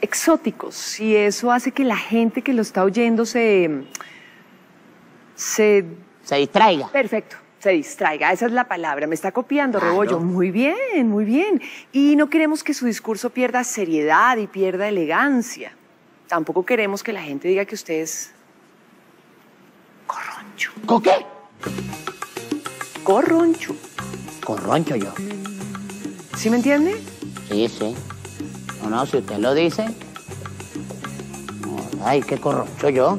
exóticos. Y eso hace que la gente que lo está oyendo se. se. Se distraiga. Perfecto. Se distraiga, esa es la palabra. Me está copiando, Rebollo. Muy bien, muy bien. Y no queremos que su discurso pierda seriedad y pierda elegancia. Tampoco queremos que la gente diga que usted es ¿Con qué? corroncho. Corroncho yo. ¿Sí me entiende? Sí, sí. No, no, si usted lo dice. Ay, qué corroncho yo.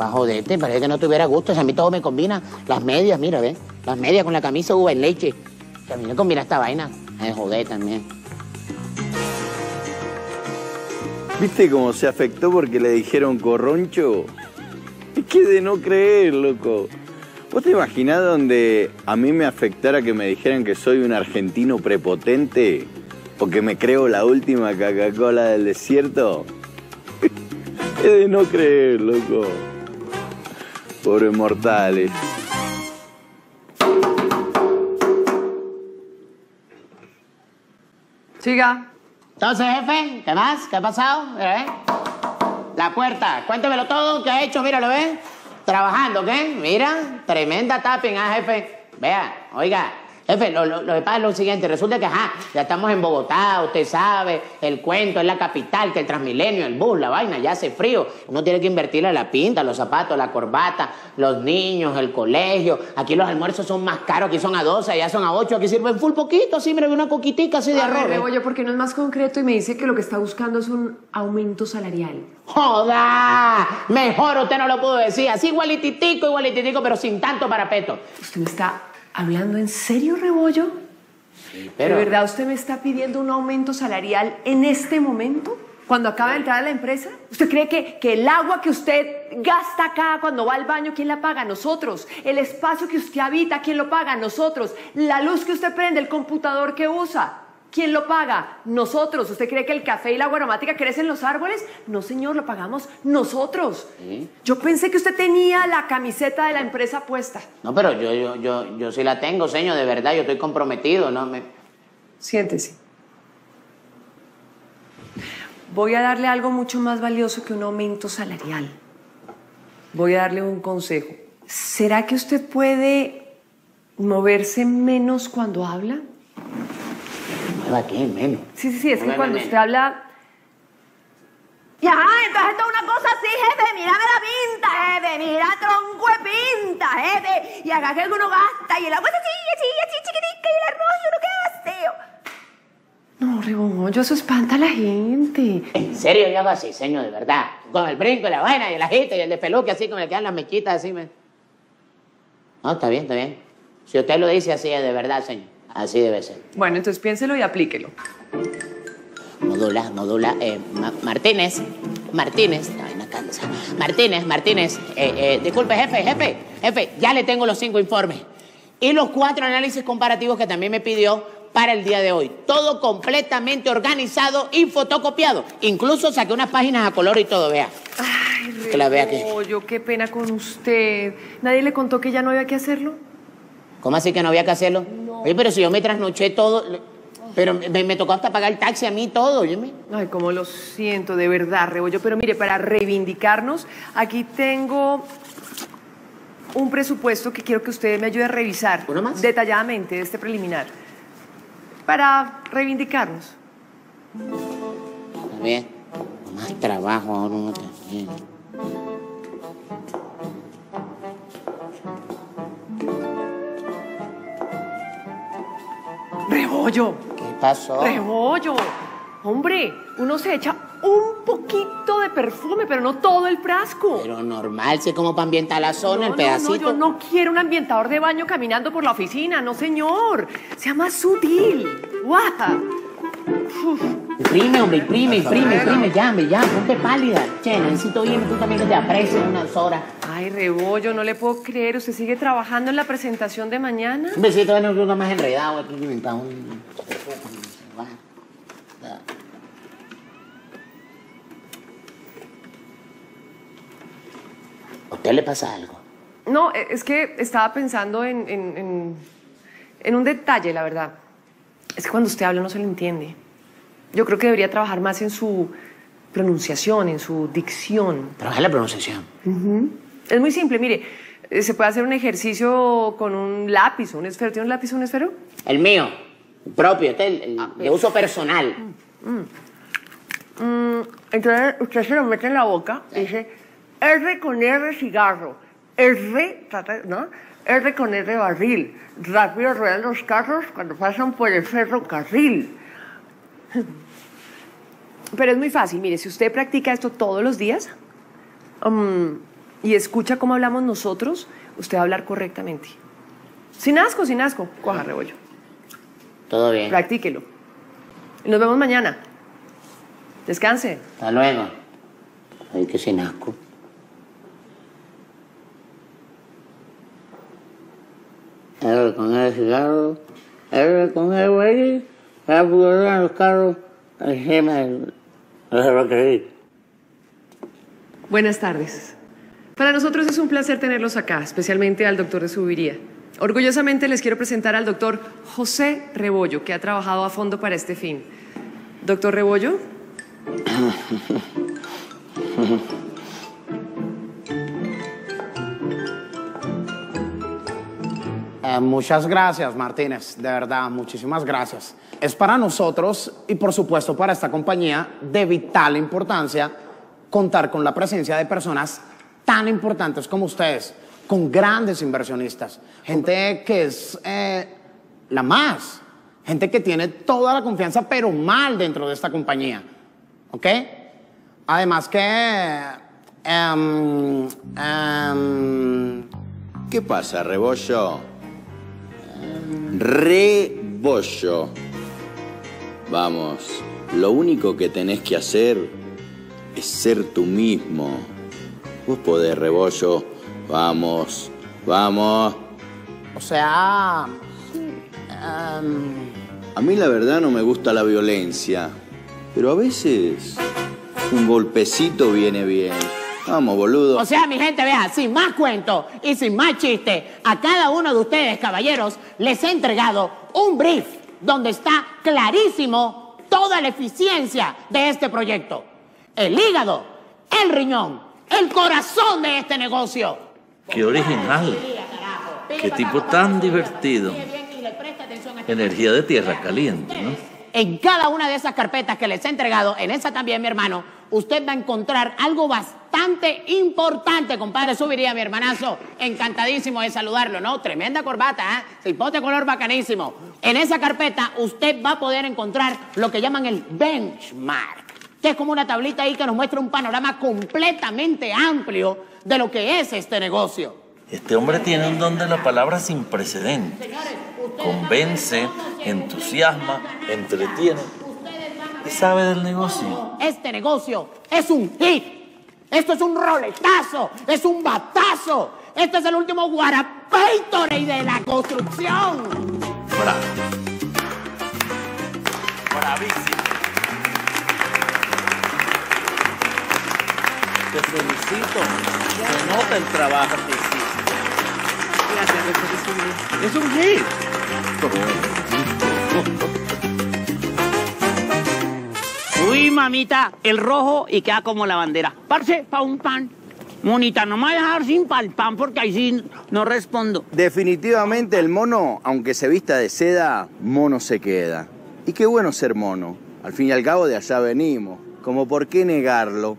Pa' joderte, parece que no tuviera gusto. A mí todo me combina. Las medias, mira, ve. Las medias con la camisa uva en leche. Que a mí me combina esta vaina. Me joder también. ¿Viste cómo se afectó porque le dijeron corroncho? Es que de no creer, loco. ¿Vos te imaginás donde a mí me afectara que me dijeran que soy un argentino prepotente? Porque me creo la última Coca-Cola del desierto. Es de no creer, loco. Pobres mortales. Siga. Entonces, jefe, ¿qué más? ¿Qué ha pasado? Mira, ¿eh? La puerta, cuéntemelo todo, ¿qué ha hecho? Mira, ¿lo ve? Trabajando, ¿qué? Mira, tremenda tapping, ah, jefe. Vea, oiga, jefe, lo, lo, lo que pasa es lo siguiente, resulta que, ajá, ya estamos en Bogotá, usted sabe, el cuento es la capital, que el Transmilenio, el bus, la vaina, ya hace frío. Uno tiene que invertirle la pinta, los zapatos, la corbata, los niños, el colegio. Aquí los almuerzos son más caros, aquí son a 12, allá son a 8, aquí sirven full poquito, así, mire, una coquitica así de A ver, arroz. Rebollo, ¿por qué no es más concreto y me dice que lo que está buscando es un aumento salarial? ¡Joda! Mejor usted no lo pudo decir. Así igualititico, igualititico, pero sin tanto parapeto. ¿Usted me está hablando en serio, Rebollo? pero- ¿De verdad usted me está pidiendo un aumento salarial en este momento? ¿Cuando acaba de entrar a la empresa? ¿Usted cree que, que el agua que usted gasta acá cuando va al baño, ¿quién la paga? Nosotros. El espacio que usted habita, ¿quién lo paga? Nosotros. La luz que usted prende, el computador que usa. ¿Quién lo paga? Nosotros. ¿Usted cree que el café y la agua aromática crecen en los árboles? No, señor, lo pagamos nosotros. Yo pensé que usted tenía la camiseta de la empresa puesta. No, pero yo, yo, yo, yo sí la tengo, señor, de verdad, yo estoy comprometido, ¿no? Me... Siéntese. Voy a darle algo mucho más valioso que un aumento salarial. Voy a darle un consejo. ¿Será que usted puede moverse menos cuando habla? Menos. Sí, sí, sí, es que cuando menos. usted habla... Ya, entonces esto es una cosa así, jefe, mírame la pinta, jefe, mira tronco de pinta, jefe. Y acá que uno gasta y el agua es así, así, así, chiquitica y el arroz y uno queda vacío. No, Rebollo, eso espanta a la gente. En serio, yo hago así, señor, de verdad. Con el brinco y la vaina y el ajito y el despeluque, así como le quedan las mechitas, así. Me... No, está bien, está bien. Si usted lo dice así, es de verdad, señor. Así debe ser. Bueno, entonces piénselo y aplíquelo. Modula, modula. Eh, Ma- Martínez, Martínez, la vaina cansa. Martínez, Martínez. Eh, eh, disculpe, jefe, jefe, jefe, ya le tengo los cinco informes. Y los cuatro análisis comparativos que también me pidió para el día de hoy. Todo completamente organizado y fotocopiado. Incluso saqué unas páginas a color y todo, vea. Ay, Que la vea qué pena con usted. ¿Nadie le contó que ya no había que hacerlo? ¿Cómo así que no había que hacerlo? Oye, pero si yo me trasnoché todo. Pero me, me tocó hasta pagar el taxi a mí todo, óyeme. Ay, cómo lo siento, de verdad, Rebollo. Pero mire, para reivindicarnos, aquí tengo un presupuesto que quiero que usted me ayude a revisar detalladamente, este preliminar. Para reivindicarnos. Bien. Más trabajo ahora uno también. Rebollo, ¿Qué pasó? Rebollo. Hombre, uno se echa un poquito de perfume, pero no todo el frasco. Pero normal, si es como para ambientar la zona, el No, pedacito. No, yo no quiero un ambientador de baño caminando por la oficina, no señor. Sea más sutil. Guapa. Imprime, hombre, imprime, imprime, imprime, hombre, ya, ponte pálida. Che, necesito irme tú también que te aprecien unas horas. Ay, Rebollo, no le puedo creer. ¿Usted sigue trabajando en la presentación de mañana? Un besito, bueno, uno más enredado, aquí, inventado un- ¿A usted le pasa algo? No, e- es que estaba pensando en, en- en- en un detalle, la verdad. Es que cuando usted habla no se le entiende. Yo creo que debería trabajar más en su pronunciación, en su dicción. Trabaja la pronunciación. Ujú. Es muy simple, mire. eh, Se puede hacer un ejercicio con un lápiz o un esfero. ¿Tiene un lápiz o un esfero? El mío, el propio, este, el, el de uso personal. Mm. Mm, entonces usted se lo mete en la boca y dice R con R cigarro, R, ¿no? R con R barril. Rápido ruedan los carros cuando pasan por el ferrocarril. Pero es muy fácil, mire, si usted practica esto todos los días um, y escucha cómo hablamos nosotros, usted va a hablar correctamente. Sin asco, sin asco. Coja rebollo. Todo bien. Practíquelo. Y nos vemos mañana. Descanse. Hasta luego. Ay, que sin asco. R con el cigarro, R con el güey, rápido ruedan los carros encima del. Buenas tardes. Para nosotros es un placer tenerlos acá, especialmente al doctor de Subiría. Orgullosamente les quiero presentar al doctor José Rebollo, que ha trabajado a fondo para este fin. Doctor Rebollo, Eh, muchas gracias, Martínez. De verdad, muchísimas gracias. Es para nosotros y, por supuesto, para esta compañía de vital importancia contar con la presencia de personas tan importantes como ustedes, con grandes inversionistas, gente que es eh, la más, gente que tiene toda la confianza, pero mal dentro de esta compañía. ¿Ok? Además que... em, em, ¿Qué pasa, Rebollo? Rebollo. Vamos, lo único que tenés que hacer es ser tú mismo. Podés, rebollo. Vamos, vamos. O sea... em, A mí la verdad no me gusta la violencia, pero a veces un golpecito viene bien. Vamos, boludo. O sea, mi gente, vea, sin más cuento y sin más chiste, a cada uno de ustedes, caballeros, les he entregado un brief donde está clarísimo toda la eficiencia de este proyecto. El hígado, el riñón, el corazón de este negocio. Qué original. Qué tipo tan divertido. Energía de tierra caliente, ¿no? En cada una de esas carpetas que les he entregado, en esa también, mi hermano, usted va a encontrar algo bastante importante, compadre. Subiría mi hermanazo. Encantadísimo de saludarlo, ¿no? Tremenda corbata, ¿eh? Color bacanísimo. En esa carpeta usted va a poder encontrar lo que llaman el benchmark, que es como una tablita ahí que nos muestra un panorama completamente amplio de lo que es este negocio. Este hombre tiene un don de la palabra sin precedentes. Convence, entusiasma, entretiene y sabe del negocio. Este negocio es un hit. Esto es un roletazo, es un batazo. Este es el último Guarapéitore de la construcción. Bravo. Bravísimo. Te felicito. Se nota el trabajo que hiciste. Gracias, Es un hit. Uy, mamita, el rojo y queda como la bandera. Parce, pa' un pan. Monita, no me voy a dejar sin pa'l pan porque ahí sí no respondo. Definitivamente el mono, aunque se vista de seda, mono se queda. Y qué bueno ser mono. Al fin y al cabo de allá venimos. Como por qué negarlo.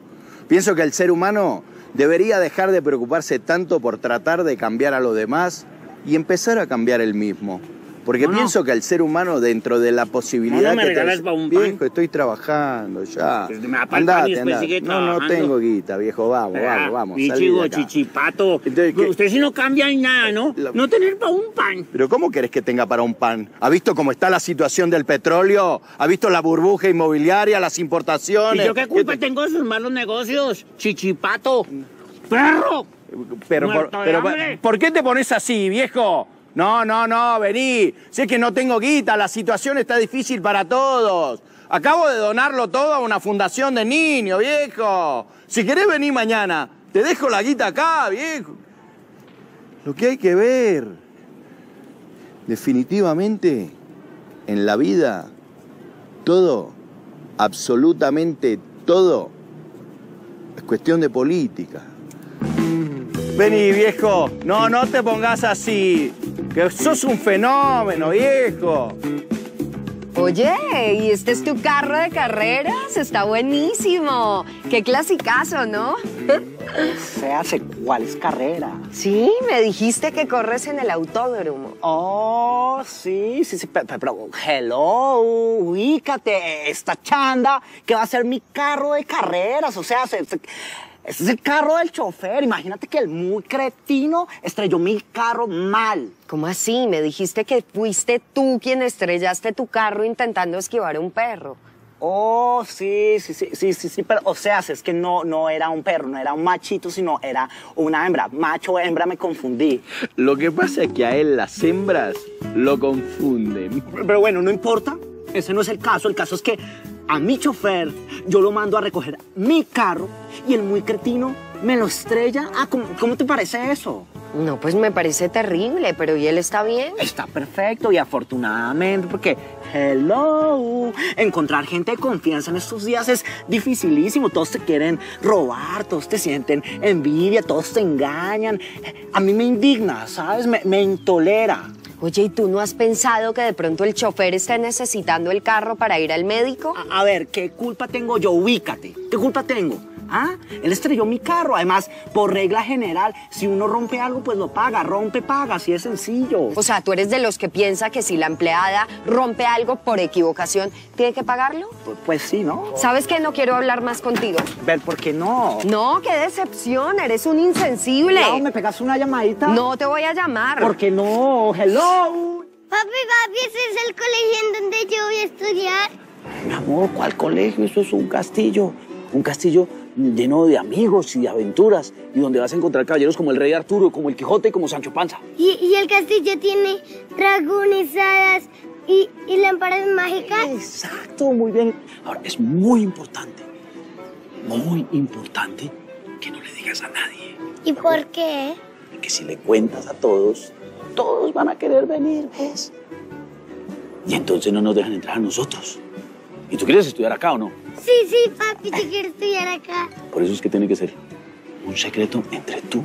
Pienso que el ser humano debería dejar de preocuparse tanto por tratar de cambiar a los demás y empezar a cambiar él mismo. Porque pienso que el ser humano dentro de la posibilidad Mono, ¿me que pa' un pan? viejo, estoy trabajando ya. Me y después sigue No, no tengo guita, viejo, vamos, vamos, vamos. de Chichigo, acá. chichipato. Usted sí no cambia en nada, ¿no? No tener pa' un pan. Pero ¿cómo querés que tenga para un pan? ¿Ha visto cómo está la situación del petróleo? ¿Ha visto la burbuja inmobiliaria, las ¿Y importaciones? yo qué culpa tengo de sus malos negocios? Chichipato. ¡Perro! Pero. ¿por qué te pones así, viejo? No, no, no, vení. Sé que no tengo guita, la situación está difícil para todos. Acabo de donarlo todo a una fundación de niños, viejo. Si querés venir mañana, te dejo la guita acá, viejo. Lo que hay que ver, definitivamente, en la vida, todo, absolutamente todo, es cuestión de política. Vení, viejo. No, no te pongas así. Que sos un fenómeno, viejo. Oye, ¿y este es tu carro de carreras? Está buenísimo. Qué clasicazo, ¿no? Se hace cuáles carreras. Sí, me dijiste que corres en el autódromo. Oh, sí, sí, sí, pero, pero, hello, ubícate, esta chanda que va a ser mi carro de carreras, o sea, se- se- ese es el carro del chofer, imagínate que el muy cretino estrelló mi carro mal. ¿Cómo así? Me dijiste que fuiste tú quien estrellaste tu carro intentando esquivar a un perro. Oh, sí, sí, sí, sí, sí, sí, pero, o sea, es que no, no era un perro, no era un machito, sino era una hembra. Macho, hembra, me confundí. Lo que pasa es que a él las hembras lo confunden. Pero bueno, no importa. Ese no es el caso. El caso es que a mi chofer yo lo mando a recoger mi carro y el muy cretino me lo estrella. Ah, ¿cómo, cómo te parece eso? No, pues me parece terrible, pero ¿y él está bien? Está perfecto y afortunadamente porque, hello, encontrar gente de confianza en estos días es dificilísimo. Todos te quieren robar, todos te sienten envidia, todos te engañan. A mí me indigna, ¿sabes? Me, me intolera. Oye, ¿y tú no has pensado que de pronto el chofer esté necesitando el carro para ir al médico? A, ver, ¿qué culpa tengo yo? Ubícate. ¿Qué culpa tengo? ¿Ah? Él estrelló mi carro. Además, por regla general, si uno rompe algo, pues lo paga. Rompe, paga. Así es sencillo. O sea, ¿tú eres de los que piensa que si la empleada rompe algo por equivocación, tiene que pagarlo? Pues, pues sí, ¿no? ¿Sabes qué? No quiero hablar más contigo. Ver, ¿por qué no? No, qué decepción, eres un insensible. No, me pegas una llamadita. No te voy a llamar. ¿Por qué no? Hello. Papi, papi, ese es el colegio en donde yo voy a estudiar. Mi amor, ¿cuál colegio? Eso es un castillo. Un castillo lleno de amigos y de aventuras, y donde vas a encontrar caballeros como el rey Arturo, como el Quijote y como Sancho Panza. ¿Y, y el castillo tiene dragones, hadas y, y lámparas mágicas? Exacto, muy bien. Ahora, es muy importante, muy importante que no le digas a nadie, ¿Y por qué? que si le cuentas a todos, todos van a querer venir, ¿ves? Y entonces no nos dejan entrar a nosotros. ¿Y tú quieres estudiar acá o no? Sí, sí, papi, yo quiero estudiar acá. Por eso es que tiene que ser un secreto entre tú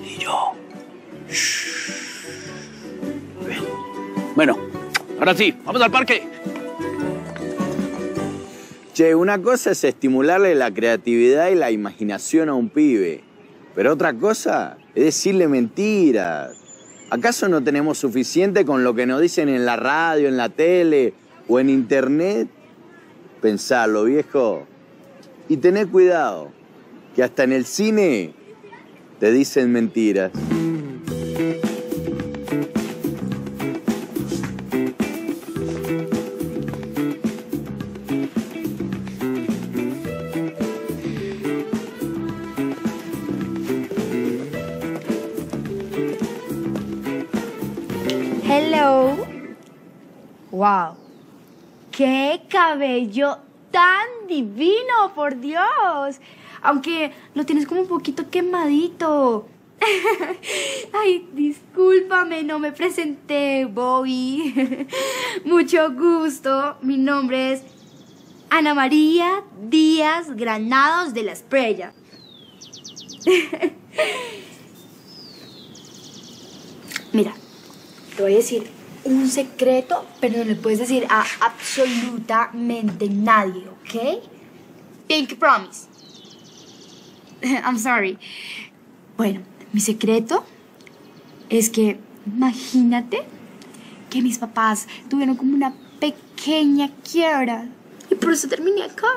y yo. Bien. Bueno, ahora sí, vamos al parque. Che, una cosa es estimularle la creatividad y la imaginación a un pibe, pero otra cosa es decirle mentiras. ¿Acaso no tenemos suficiente con lo que nos dicen en la radio, en la tele o en internet? Pensalo, viejo. Y tené cuidado, que hasta en el cine te dicen mentiras. Hello. Wow. ¡Qué cabello tan divino, por Dios! Aunque lo tienes como un poquito quemadito. Ay, discúlpame, no me presenté, Bobby. Mucho gusto. Mi nombre es Ana María Díaz Granados de la Esprella. Mira, te voy a decir un secreto, pero no le puedes decir a absolutamente nadie, ¿ok? Pink promise. I'm sorry. Bueno, mi secreto es que imagínate que mis papás tuvieron como una pequeña quiebra y por eso terminé acá.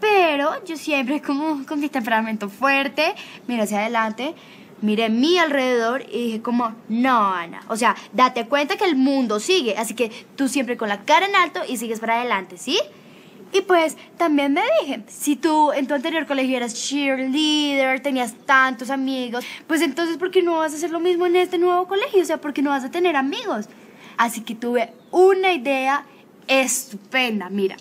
Pero yo siempre como con mi temperamento fuerte, mira hacia adelante, miré mi alrededor y dije como, no, Ana, o sea, date cuenta que el mundo sigue, así que tú siempre con la cara en alto y sigues para adelante, ¿sí? Y pues también me dije, si tú en tu anterior colegio eras cheerleader, tenías tantos amigos, pues entonces ¿por qué no vas a hacer lo mismo en este nuevo colegio? O sea, ¿por qué no vas a tener amigos? Así que tuve una idea estupenda, mira,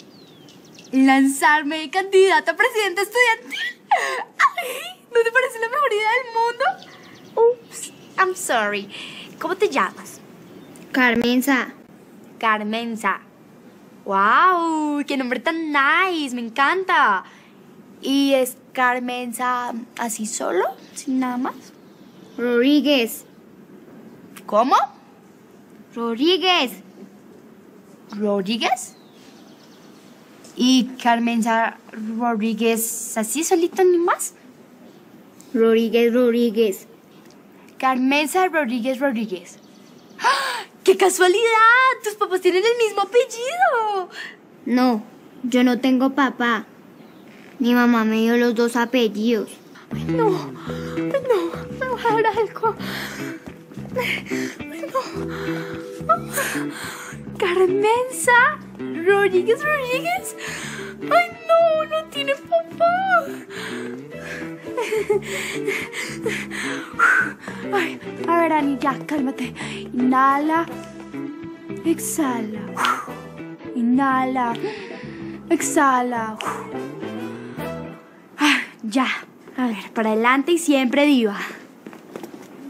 lanzarme de candidata a presidenta estudiantil. Ay, ¿No te parece la mejor idea del mundo? Ups, I'm sorry. ¿Cómo te llamas? Carmenza. Carmenza. ¡Wow! ¡Qué nombre tan nice! Me encanta. ¿Y es Carmenza así solo? ¿Sin nada más? Rodríguez. ¿Cómo? Rodríguez. ¿Rodríguez? ¿Y Carmenza Rodríguez así solito ni más? Rodríguez, Rodríguez. Carmenza Rodríguez Rodríguez. ¡Ah! ¡Qué casualidad! Tus papás tienen el mismo apellido. No, yo no tengo papá. Mi mamá me dio los dos apellidos. Ay, no, ay, no, me voy a dar algo. Ay, no. Carmenza Rodríguez Rodríguez. Ay, no, no tiene papá. Ay, a ver, Ani, ya, cálmate. Inhala. Exhala. Inhala. Exhala. Ah, ya. A ver, para adelante y siempre diva.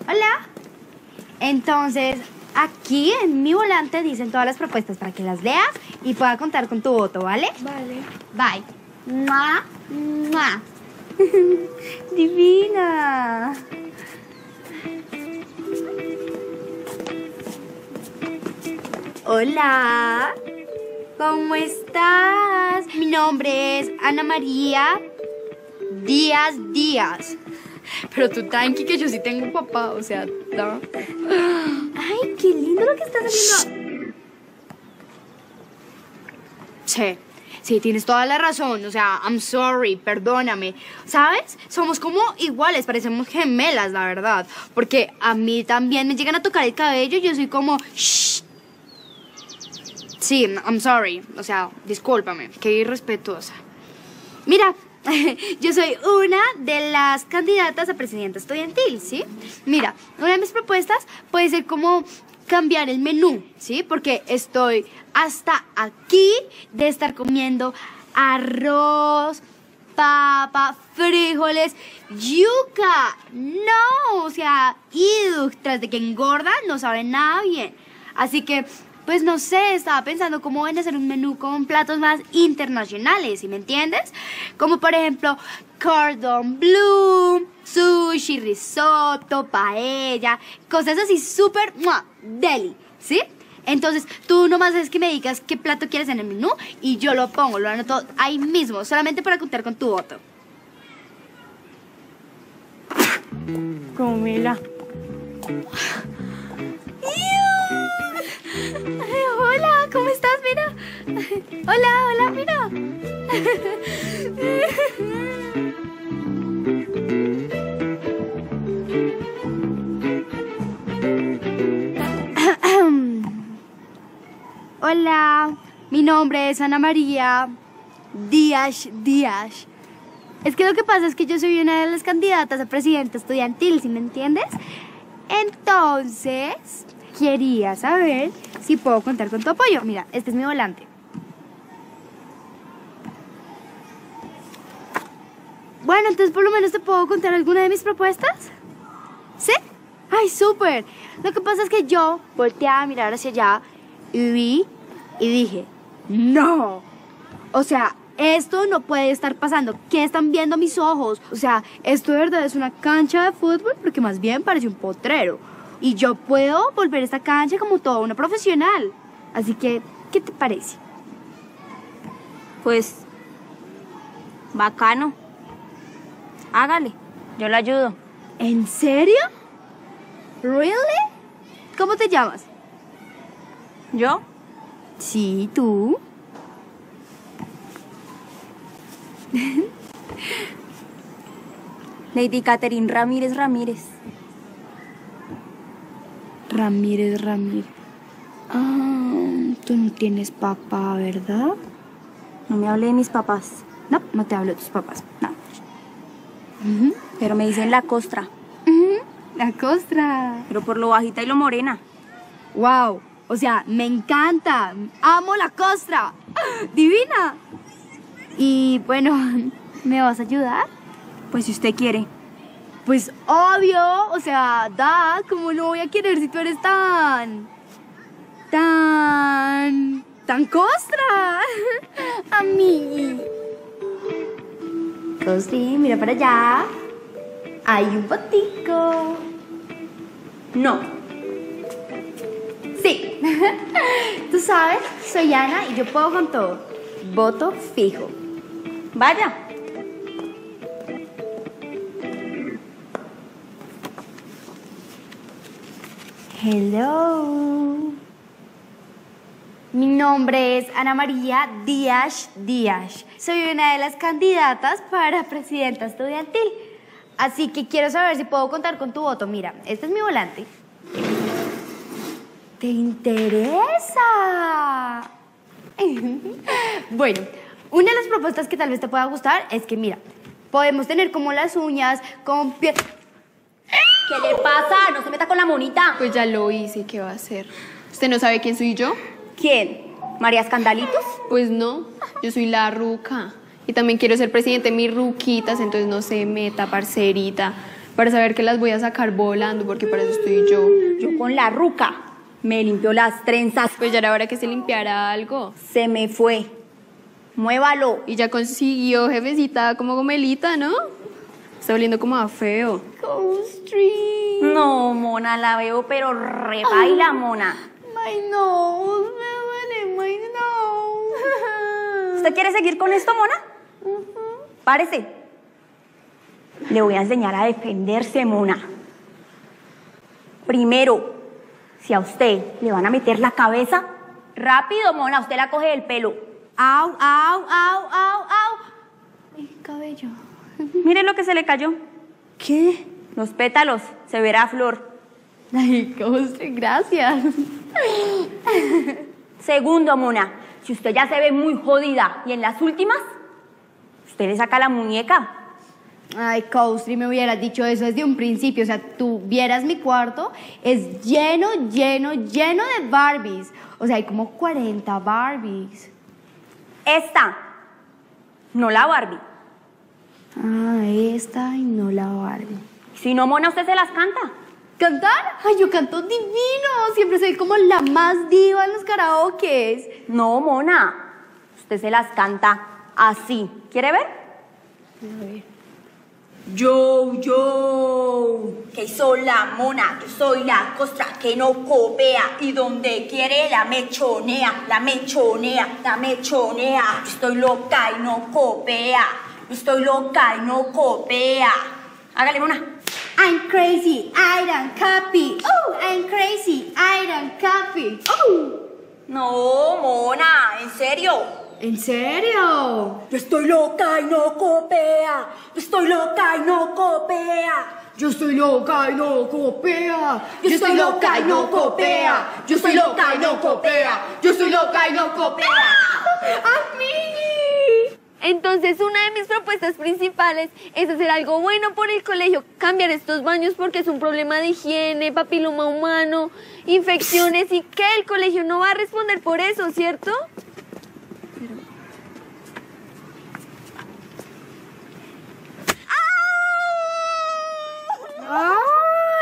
Hola. Entonces, aquí en mi volante dicen todas las propuestas para que las leas y pueda contar con tu voto, ¿vale? Vale. Bye. Mua, mua. Divina. Hola. ¿Cómo estás? Mi nombre es Ana María Díaz Díaz. Pero tú tranqui que yo sí tengo un papá, o sea, no. Ay, qué lindo lo que estás haciendo. Sí, sí, tienes toda la razón. O sea, I'm sorry, perdóname. ¿Sabes? Somos como iguales, parecemos gemelas, la verdad. Porque a mí también me llegan a tocar el cabello y yo soy como... "Shh". Sí, I'm sorry. O sea, discúlpame, qué irrespetuosa. Mira, yo soy una de las candidatas a presidenta estudiantil, ¿sí? Mira, una de mis propuestas puede ser como cambiar el menú, ¿sí? Porque estoy hasta aquí de estar comiendo arroz, papa, frijoles, yuca. No, o sea, y tras de que engorda no sabe nada bien. Así que, pues no sé, estaba pensando cómo van a hacer un menú con platos más internacionales, ¿sí me entiendes? Como por ejemplo, cordon bleu, sushi, risotto, paella, cosas así súper. Deli, ¿sí? Entonces, tú nomás es que me digas qué plato quieres en el menú y yo lo pongo, lo anoto ahí mismo, solamente para contar con tu voto. Comila. Ay, hola, ¿cómo estás? Mira. Hola, hola, mira. Hola, mi nombre es Ana María Díaz Díaz. Es que lo que pasa es que yo soy una de las candidatas a presidenta estudiantil, ¿sí me entiendes? Entonces, quería saber si puedo contar con tu apoyo. Mira, este es mi volante. Bueno, entonces por lo menos te puedo contar alguna de mis propuestas. ¿Sí? ¡Ay, súper! Lo que pasa es que yo volteé a mirar hacia allá y vi y dije, no. O sea, esto no puede estar pasando. ¿Qué están viendo mis ojos? O sea, esto de verdad es una cancha de fútbol porque más bien parece un potrero. Y yo puedo volver a esta cancha como toda una profesional. Así que, ¿qué te parece? Pues, bacano. Hágale, yo le ayudo. ¿En serio? ¿Really? ¿Cómo te llamas? ¿Yo? Sí, tú. Lady Catherine Ramírez Ramírez. Ramírez Ramírez. Ah, tú no tienes papá, ¿verdad? No me hable de mis papás. No, no te hablo de tus papás. No. Pero me dicen la costra. La costra. Pero por lo bajita y lo morena. Wow. O sea, me encanta. Amo la costra. Divina. Y bueno, ¿me vas a ayudar? Pues si usted quiere. Pues obvio, o sea, da, como no voy a querer si tú eres tan. tan. tan costra. A mí. Costri, mira para allá. Hay un botico. No. Sí. Tú sabes, soy Ana y yo puedo con todo. Voto fijo. Vaya. Hello. Mi nombre es Ana María Díaz Díaz. Soy una de las candidatas para presidenta estudiantil. Así que quiero saber si puedo contar con tu voto. Mira, este es mi volante. ¿Te interesa? bueno, una de las propuestas que tal vez te pueda gustar es que, mira, podemos tener como las uñas con pie... ¿Qué le pasa? No se meta con la monita. Pues ya lo hice, ¿qué va a hacer? ¿Usted no sabe quién soy yo? ¿Quién? ¿María Escandalitos? Pues no, yo soy la ruca. Y también quiero ser presidente de mis ruquitas, entonces no se meta, parcerita, para saber que las voy a sacar volando, porque para eso estoy yo. Yo con la ruca. Me limpió las trenzas. Pues ya era hora que se limpiara algo. Se me fue. Muévalo. Y ya consiguió, jefecita, como gomelita, ¿no? Está oliendo como a feo. No, mona, la veo, pero rebaila, mona. My nose, me duele my nose. ¿Usted quiere seguir con esto, mona? Párese. Le voy a enseñar a defenderse, mona. Primero, si a usted le van a meter la cabeza, rápido, mona, usted la coge del pelo. Au, au, au, au, au. Mi cabello. Mire lo que se le cayó. ¿Qué? Los pétalos, se verá flor. Ay, Coste, gracias. Segundo, mona, si usted ya se ve muy jodida y en las últimas, Usted le saca la muñeca. Ay, Coastry, me hubieras dicho eso desde un principio. O sea, tú vieras mi cuarto, es lleno, lleno, lleno de Barbies. O sea, hay como 40 Barbies. Esta, no la Barbie. Ah, esta y no la Barbie. Si no, Mona, usted se las canta. ¿Cantar? Ay, yo canto divino. Siempre soy como la más diva en los karaokes. No, Mona. Usted se las canta así. ¿Quiere ver? A ver. Yo, yo, que soy la mona, que soy la costra que no copea y donde quiere la mechonea, la mechonea, la mechonea. Yo estoy loca y no copea, yo estoy loca y no copea. Hágale mona. I'm crazy, I don't copy. Oh, I'm crazy, I don't copy. Oh. No, mona, en serio. ¿En serio? Yo estoy loca y no copea. Yo estoy loca y no copea. Yo estoy loca y no copea. Yo estoy loca y no copea. Yo estoy loca y no copea. Yo estoy loca y no copea. ¡A mí! Entonces, una de mis propuestas principales es hacer algo bueno por el colegio, cambiar estos baños porque es un problema de higiene, papiloma humano, infecciones y que el colegio no va a responder por eso, ¿cierto?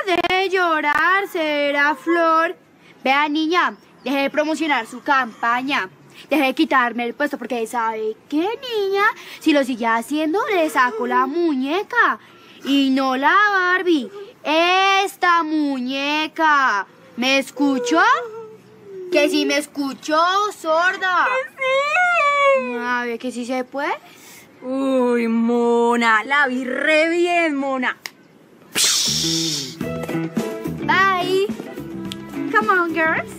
Deje de llorar, será Flor. Vea, niña, deje de promocionar su campaña. Deje de quitarme el puesto porque sabe qué, niña, si lo sigue haciendo, le saco la muñeca. Y no la Barbie, esta muñeca. ¿Me escuchó? Que si me escuchó, sorda. sí. A ver, que sí se puede. Uy, mona, la vi re bien, mona. Bye. Come on, girls.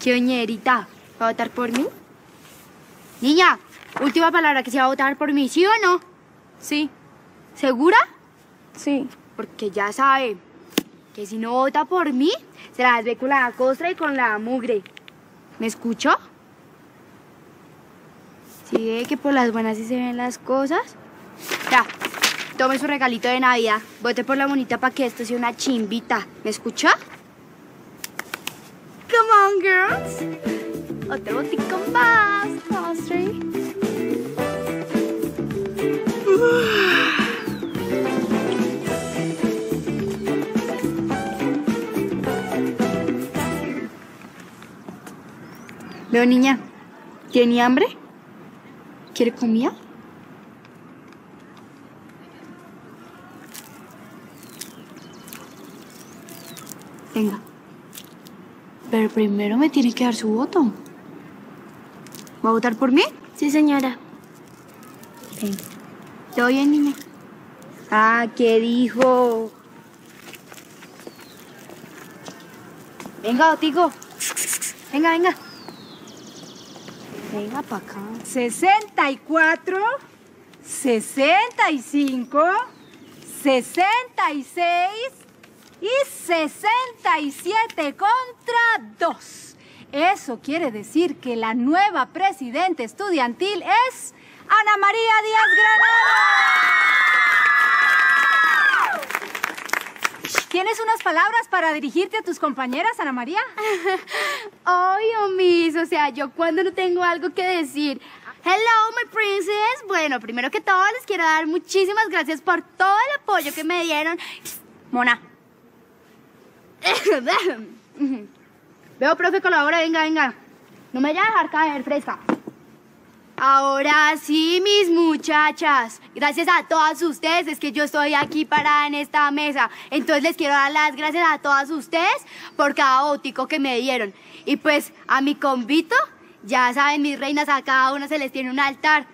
¿Qué oñerita? ¿Va a votar por mí? Niña, última palabra, que se va a votar por mí, ¿sí o no? Sí. ¿Segura? Sí. Porque ya sabe que si no vota por mí, se la ve con la costra y con la mugre. ¿Me escuchó? ¿Sí que por las buenas sí se ven las cosas? Ya, tome su regalito de Navidad. Vote por la monita para que esto sea una chimbita. ¿Me escuchó? Come on, girls. Otro botico más, Costry. Veo, niña. ¿Tiene hambre? ¿Quiere comida? Venga. Pero primero me tiene que dar su voto. ¿Va a votar por mí? Sí, señora. Ven. ¿Todo bien, niña? Ah, ¿qué dijo? Venga, Otico. Venga, venga. Venga para acá. 64, 65, 66 y 67 contra 2. Eso quiere decir que la nueva presidenta estudiantil es Ana María Díaz Granado. ¿Tienes unas palabras para dirigirte a tus compañeras, Ana María? Obvio, Miss. O sea, yo cuando no tengo algo que decir. Hello, my princess. Bueno, primero que todo, les quiero dar muchísimas gracias por todo el apoyo que me dieron. Mona. Veo, profe, colabora. Venga, venga. No me vaya a dejar caer, fresca. Ahora sí, mis muchachas. Gracias a todas ustedes es que yo estoy aquí parada en esta mesa. Entonces les quiero dar las gracias a todas ustedes por cada botico que me dieron. Y pues a mi convito, ya saben, mis reinas, a cada una se les tiene un altar.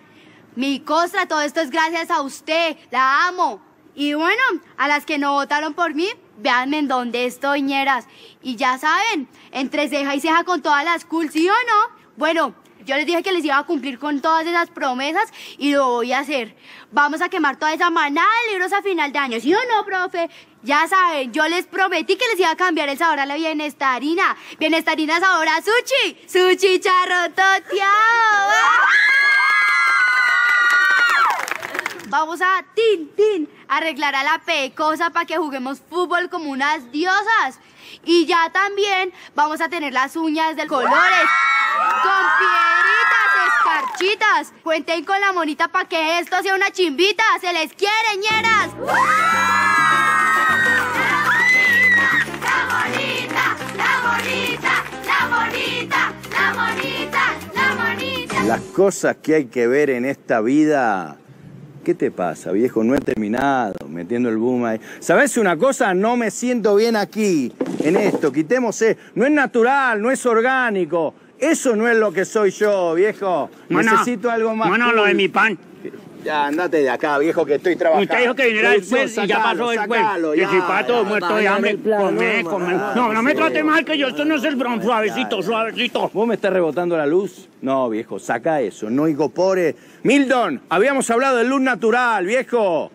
Mi costra, todo esto es gracias a usted. La amo. Y bueno, a las que no votaron por mí, véanme en dónde estoy, ñeras. Y ya saben, entre ceja y ceja con todas las cool, ¿sí o no? Bueno, Yo les dije que les iba a cumplir con todas esas promesas y lo voy a hacer. Vamos a quemar toda esa manada de libros a final de año. ¿Sí o no, profe? Ya saben, yo les prometí que les iba a cambiar el sabor a la bienestarina. Bienestarina sabor a sushi. Sushi charro toteado. Vamos a tin, tin, arreglar a la pecosa para que juguemos fútbol como unas diosas. Y ya también vamos a tener las uñas de colores. Con piedritas, escarchitas. Cuenten con la monita para que esto sea una chimbita. Se les quiere, ñeras. La bonita, la bonita, la bonita, la bonita, la bonita. Las cosas que hay que ver en esta vida. ¿Qué te pasa, viejo? No he terminado metiendo el boom ahí. ¿Sabes una cosa? No me siento bien aquí, en esto. Quitemos. eh. No es natural, no es orgánico. Eso no es lo que soy yo, viejo. Necesito algo más. mono, lo de mi pan. Ya, andate de acá, viejo, que estoy trabajando. Usted dijo que viniera Producción, después y ya pasó después. sacalo, Y si pato muerto de hambre, el come, no, come. no, me trate mal que yo, esto no es el bron, suavecito, suavecito. ¿Vos me estás rebotando la luz? No, viejo, saca eso, no incorpore. Mildon, habíamos hablado de luz natural, viejo.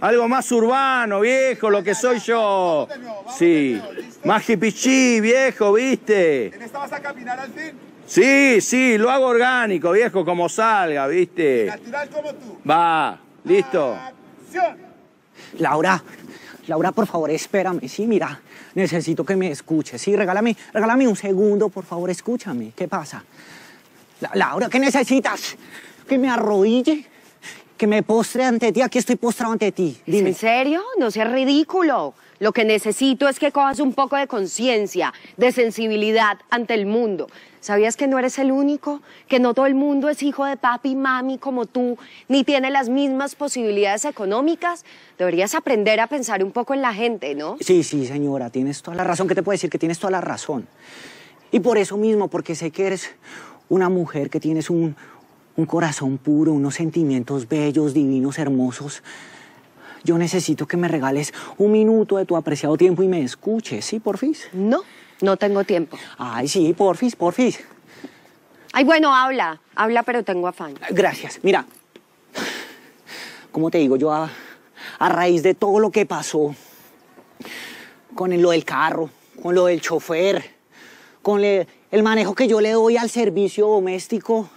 Algo más urbano, viejo, lo que soy yo. Sí. Más hipichí, viejo, ¿viste? ¿En esta vas a caminar al fin? Sí, sí, lo hago orgánico, viejo, como salga, ¿viste? Natural como tú. Va, listo. Laura, Laura, por favor, espérame. Sí, mira, necesito que me escuches. Sí, regálame, regálame un segundo, por favor, escúchame. ¿Qué pasa? La- Laura, ¿qué necesitas? ¿Que me arrodille? ¿Que me postre ante ti? Aquí estoy postrado ante ti. Dime. ¿En serio? No seas ridículo. Lo que necesito es que cojas un poco de conciencia, de sensibilidad ante el mundo. ¿Sabías que no eres el único? Que no todo el mundo es hijo de papi y mami como tú, ni tiene las mismas posibilidades económicas. Deberías aprender a pensar un poco en la gente, ¿no? Sí, sí, señora, tienes toda la razón. ¿Qué te puedo decir? Que tienes toda la razón. Y por eso mismo, porque sé que eres una mujer que tienes un, un corazón puro, unos sentimientos bellos, divinos, hermosos. Yo necesito que me regales un minuto de tu apreciado tiempo y me escuches, ¿sí, porfis? No, no tengo tiempo. Ay, sí, porfis, porfis. Ay, bueno, habla, habla, pero tengo afán. Gracias. Mira, como te digo, yo a, a raíz de todo lo que pasó con lo del carro, con lo del chofer, con le- el manejo que yo le doy al servicio doméstico,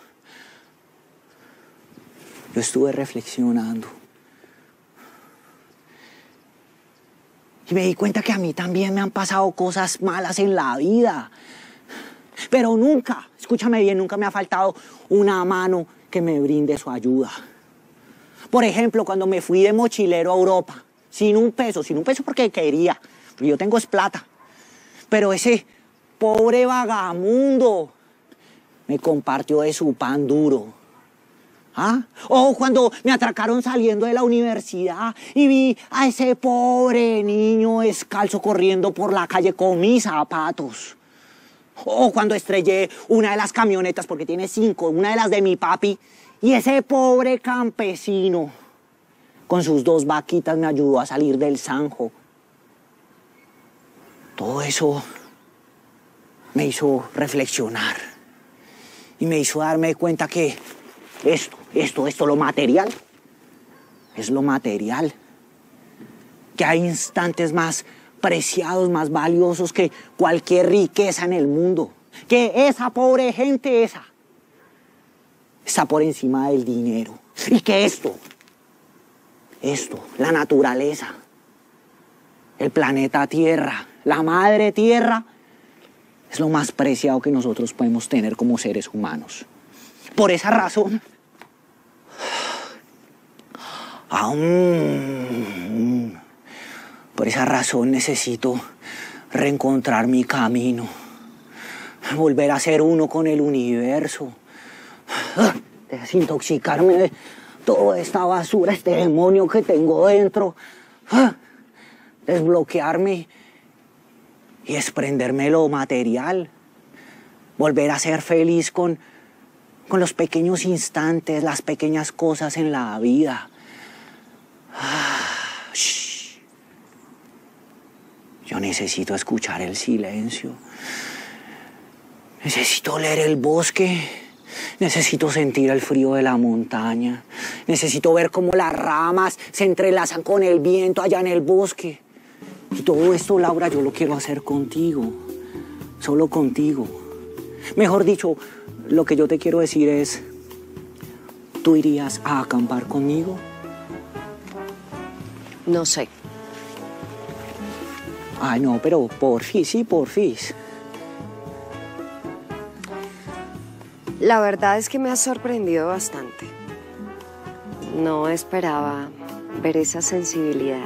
yo estuve reflexionando. Y me di cuenta que a mí también me han pasado cosas malas en la vida. Pero nunca, escúchame bien, nunca me ha faltado una mano que me brinde su ayuda. Por ejemplo, cuando me fui de mochilero a Europa, sin un peso, sin un peso porque quería, yo tengo es plata. Pero ese pobre vagamundo me compartió de su pan duro. ¿Ah? O cuando me atracaron saliendo de la universidad y vi a ese pobre niño descalzo corriendo por la calle con mis zapatos. O cuando estrellé una de las camionetas, porque tiene cinco, una de las de mi papi, y ese pobre campesino con sus dos vaquitas me ayudó a salir del zanjo. Todo eso me hizo reflexionar y me hizo darme cuenta que esto, esto, esto, lo material, es lo material. Que hay instantes más preciados, más valiosos que cualquier riqueza en el mundo. Que esa pobre gente, esa, está por encima del dinero. Y que esto, esto, la naturaleza, el planeta Tierra, la madre Tierra, es lo más preciado que nosotros podemos tener como seres humanos. Por esa razón, aún, por esa razón necesito reencontrar mi camino, volver a ser uno con el universo, desintoxicarme de toda esta basura, este demonio que tengo dentro, desbloquearme y desprenderme de lo material, volver a ser feliz con, con los pequeños instantes, las pequeñas cosas en la vida. Ah. Yo necesito escuchar el silencio. Necesito leer el bosque. Necesito sentir el frío de la montaña. Necesito ver cómo las ramas se entrelazan con el viento allá en el bosque. Y todo esto, Laura, yo lo quiero hacer contigo. Solo contigo. Mejor dicho, lo que yo te quiero decir es, ¿tú irías a acampar conmigo? No sé. Ay, no, pero porfis, sí, porfis. La verdad es que me ha sorprendido bastante. No esperaba ver esa sensibilidad.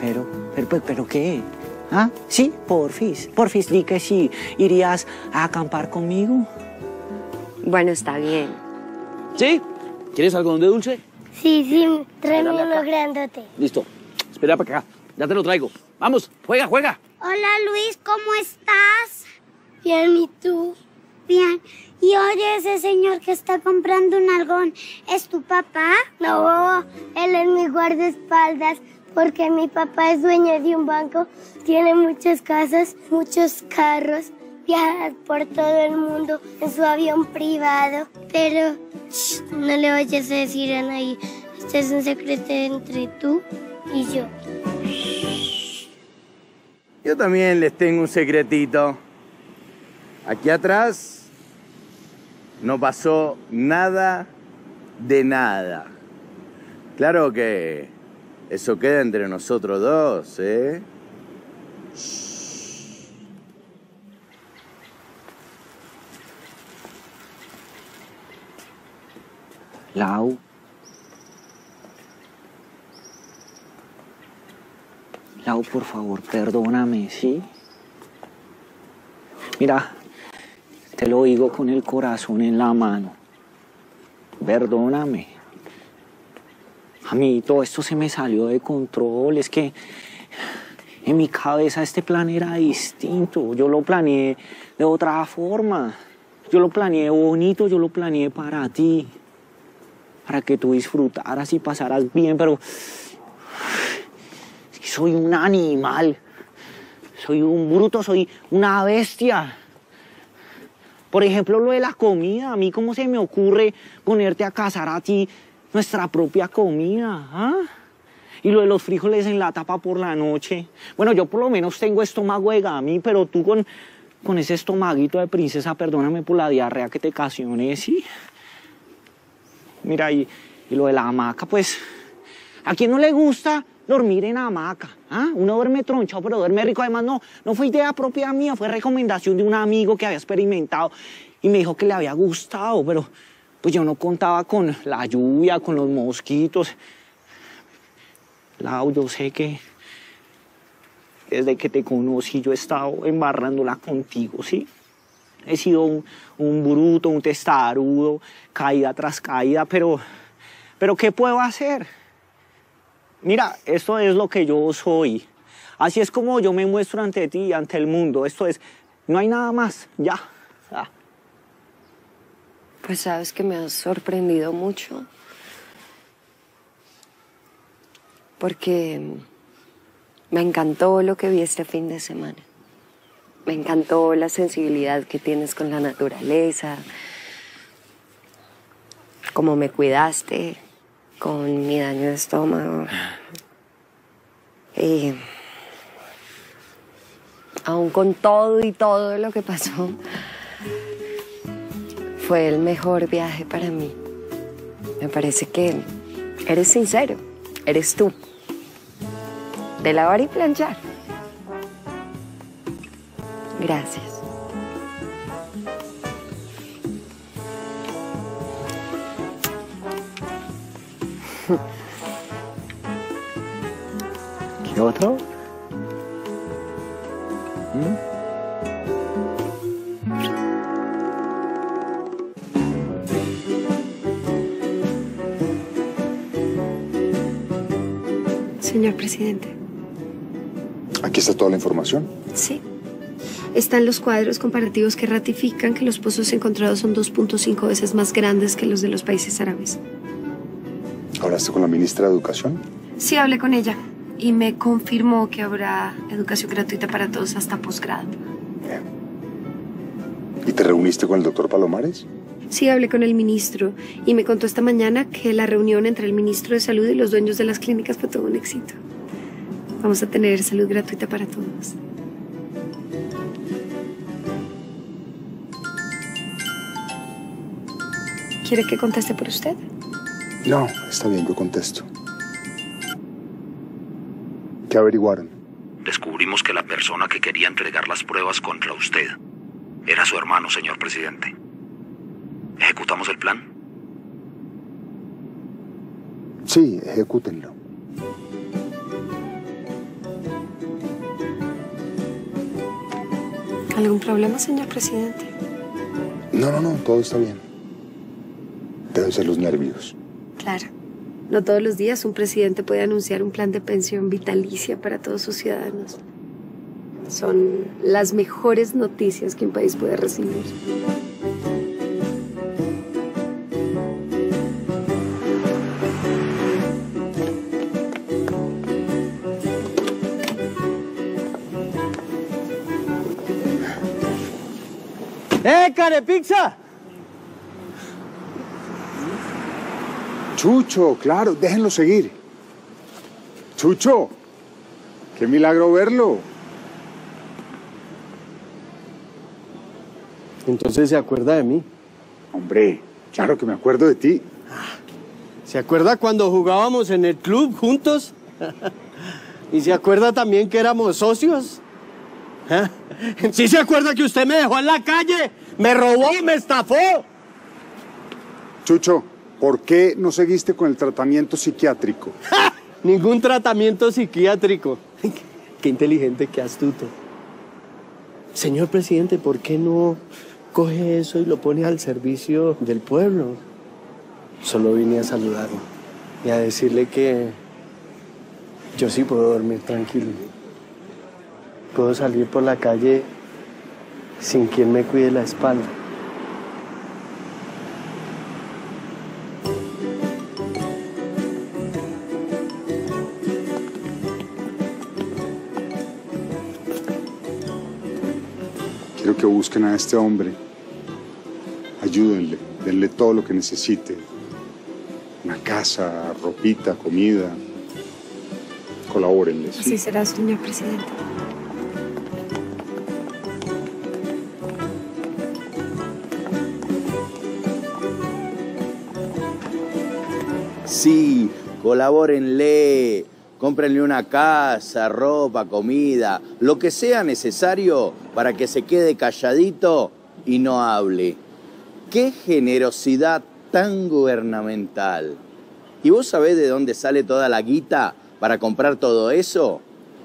Pero, pero, pero, pero ¿qué? ¿Ah? Sí, porfis. Porfis, di que sí. ¿Irías a acampar conmigo? Bueno, está bien. ¿Sí? ¿Quieres algodón de dulce? Sí, sí, tráeme uno grandote. Listo. Espera para acá. Ya te lo traigo. Vamos, juega, juega. Hola Luis, ¿cómo estás? Bien, ¿y tú? Bien. Y oye, ese señor que está comprando un algón, ¿es tu papá? No, él es mi guardaespaldas porque mi papá es dueño de un banco, tiene muchas casas, muchos carros, viaja por todo el mundo en su avión privado. Pero shh, no le vayas a decir a nadie, este es un secreto entre tú y yo. Yo también les tengo un secretito. Aquí atrás no pasó nada de nada. Claro que eso queda entre nosotros dos, ¿eh? Lau. Lau, por favor, perdóname, ¿sí? Mira, te lo digo con el corazón en la mano. Perdóname. A mí todo esto se me salió de control. Es que en mi cabeza este plan era distinto. Yo lo planeé de otra forma. Yo lo planeé bonito, yo lo planeé para ti. Para que tú disfrutaras y pasaras bien, pero soy un animal. Soy un bruto, soy una bestia. Por ejemplo, lo de la comida. A mí, ¿cómo se me ocurre ponerte a cazar a ti nuestra propia comida? ¿ah? Y lo de los frijoles en la tapa por la noche. Bueno, yo por lo menos tengo estómago de gami, pero tú con, con ese estomaguito de princesa, perdóname por la diarrea que te ocasioné, ¿sí? Mira, y, y lo de la hamaca, pues, ¿a quién no le gusta dormir en hamaca? ¿Ah? Uno duerme tronchado, pero duerme rico. Además, no, no fue idea propia mía, fue recomendación de un amigo que había experimentado y me dijo que le había gustado, pero pues yo no contaba con la lluvia, con los mosquitos. Lau, yo sé que desde que te conocí yo he estado embarrándola contigo, ¿sí? He sido un, un bruto, un testarudo, caída tras caída, pero, pero ¿qué puedo hacer? Mira, esto es lo que yo soy. Así es como yo me muestro ante ti ante el mundo. Esto es, no hay nada más, ya. Ah. Pues sabes que me has sorprendido mucho. Porque me encantó lo que vi este fin de semana. Me encantó la sensibilidad que tienes con la naturaleza, cómo me cuidaste con mi daño de estómago. Y aún con todo y todo lo que pasó, fue el mejor viaje para mí. Me parece que eres sincero, eres tú. De lavar y planchar. Gracias. ¿Qué otro? ¿Mm? Señor presidente, Aquí está toda la información. sí. Están los cuadros comparativos que ratifican que los pozos encontrados son 2.5 veces más grandes que los de los países árabes. ¿Hablaste con la ministra de Educación? Sí, hablé con ella y me confirmó que habrá educación gratuita para todos hasta posgrado. ¿Y te reuniste con el doctor Palomares? Sí, hablé con el ministro y me contó esta mañana que la reunión entre el ministro de Salud y los dueños de las clínicas fue todo un éxito. Vamos a tener salud gratuita para todos. ¿Quiere que conteste por usted? No, está bien, yo contesto. ¿Qué averiguaron? Descubrimos que la persona que quería entregar las pruebas contra usted era su hermano, señor presidente. ¿Ejecutamos el plan? Sí, ejecútenlo. ¿Algún problema, señor presidente? No, no, no, todo está bien. Deben ser los nervios. Claro. No todos los días un presidente puede anunciar un plan de pensión vitalicia para todos sus ciudadanos. Son las mejores noticias que un país puede recibir. ¡Eh, carepizza! Chucho, claro, déjenlo seguir. Chucho, qué milagro verlo. Entonces se acuerda de mí. Hombre, claro que me acuerdo de ti. ¿Se acuerda cuando jugábamos en el club juntos? ¿Y se acuerda también que éramos socios? ¿Ah? ¿Sí se acuerda que usted me dejó en la calle? ¿Me robó? ¿Me estafó? Chucho, ¿por qué no seguiste con el tratamiento psiquiátrico? Ningún tratamiento psiquiátrico. Qué inteligente, qué astuto. Señor presidente, ¿por qué no coge eso y lo pone al servicio del pueblo? Solo vine a saludarlo y a decirle que yo sí puedo dormir tranquilo. Puedo salir por la calle sin quien me cuide la espalda. Quiero que busquen a este hombre. Ayúdenle, denle todo lo que necesite. Una casa, ropita, comida. Colabórenle. ¿sí? Así será, señor presidente. Sí, colabórenle, cómprenle una casa, ropa, comida, lo que sea necesario para que se quede calladito y no hable. ¡Qué generosidad tan gubernamental! ¿Y vos sabés de dónde sale toda la guita para comprar todo eso?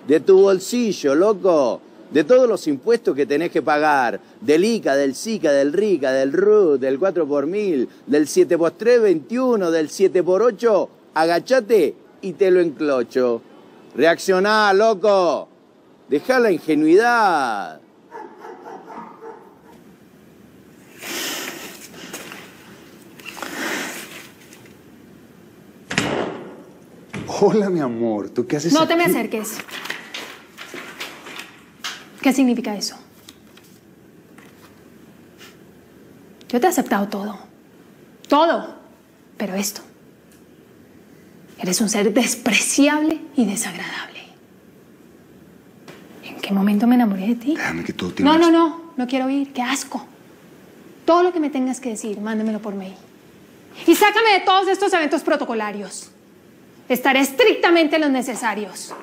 De tu bolsillo, loco. De todos los impuestos que tenés que pagar. Del ICA, del SICA, del RICA, del RUT, del 4 por 1000, del 7 por 3, 21, del 7 por 8. Agachate y te lo enclocho. Reaccioná, loco. Dejá la ingenuidad. Hola, mi amor. ¿Tú qué haces No te me acerques. ¿Qué significa eso? Yo te he aceptado todo. Todo. Pero esto. Eres un ser despreciable y desagradable. ¿En qué momento me enamoré de ti? Déjame que todo tiene No, no, no. No quiero oír. Qué asco. Todo lo que me tengas que decir, mándamelo por mail. Y sácame de todos estos eventos protocolarios. Estaré estrictamente en los necesarios.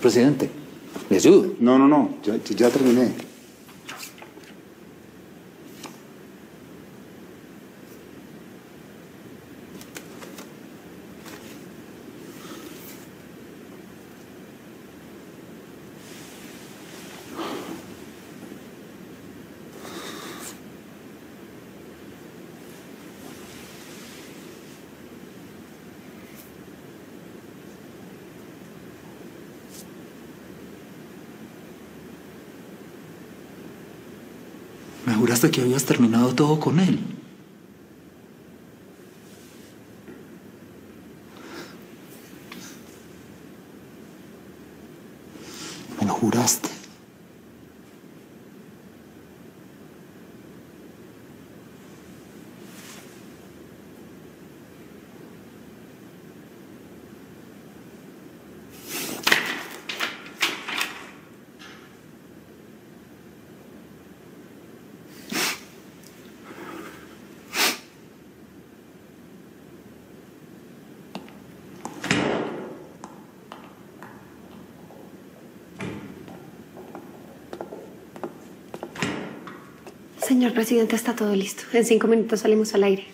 Presidente, ¿le ayudo? No, no, no. Ya, ya terminé. Juraste que habías terminado todo con él. Me lo juraste. Señor presidente, está todo listo. En cinco minutos salimos al aire.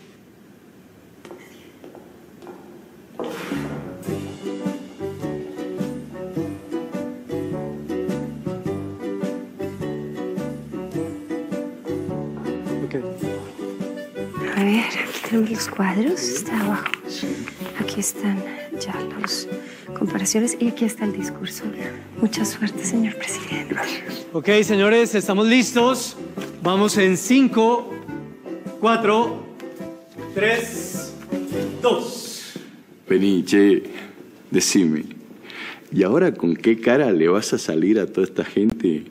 A ver, aquí tenemos los cuadros, está abajo. Aquí están ya las comparaciones y aquí está el discurso. Mucha suerte, señor presidente. Gracias. Ok, señores, estamos listos. Vamos en 5, 4, 3, 2. Vení, decime. ¿Y ahora con qué cara le vas a salir a toda esta gente?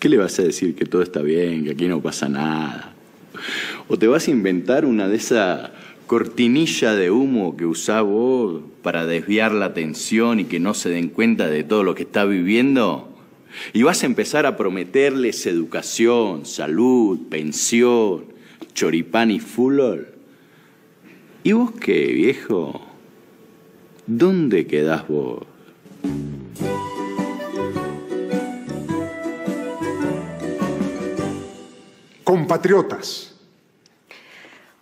¿Qué le vas a decir? Que todo está bien, que aquí no pasa nada. ¿O te vas a inventar una de esa cortinilla de humo que usás para desviar la atención y que no se den cuenta de todo lo que está viviendo? Y vas a empezar a prometerles educación, salud, pensión, choripán y fulol. ¿Y vos qué, viejo? ¿Dónde quedás vos? Compatriotas,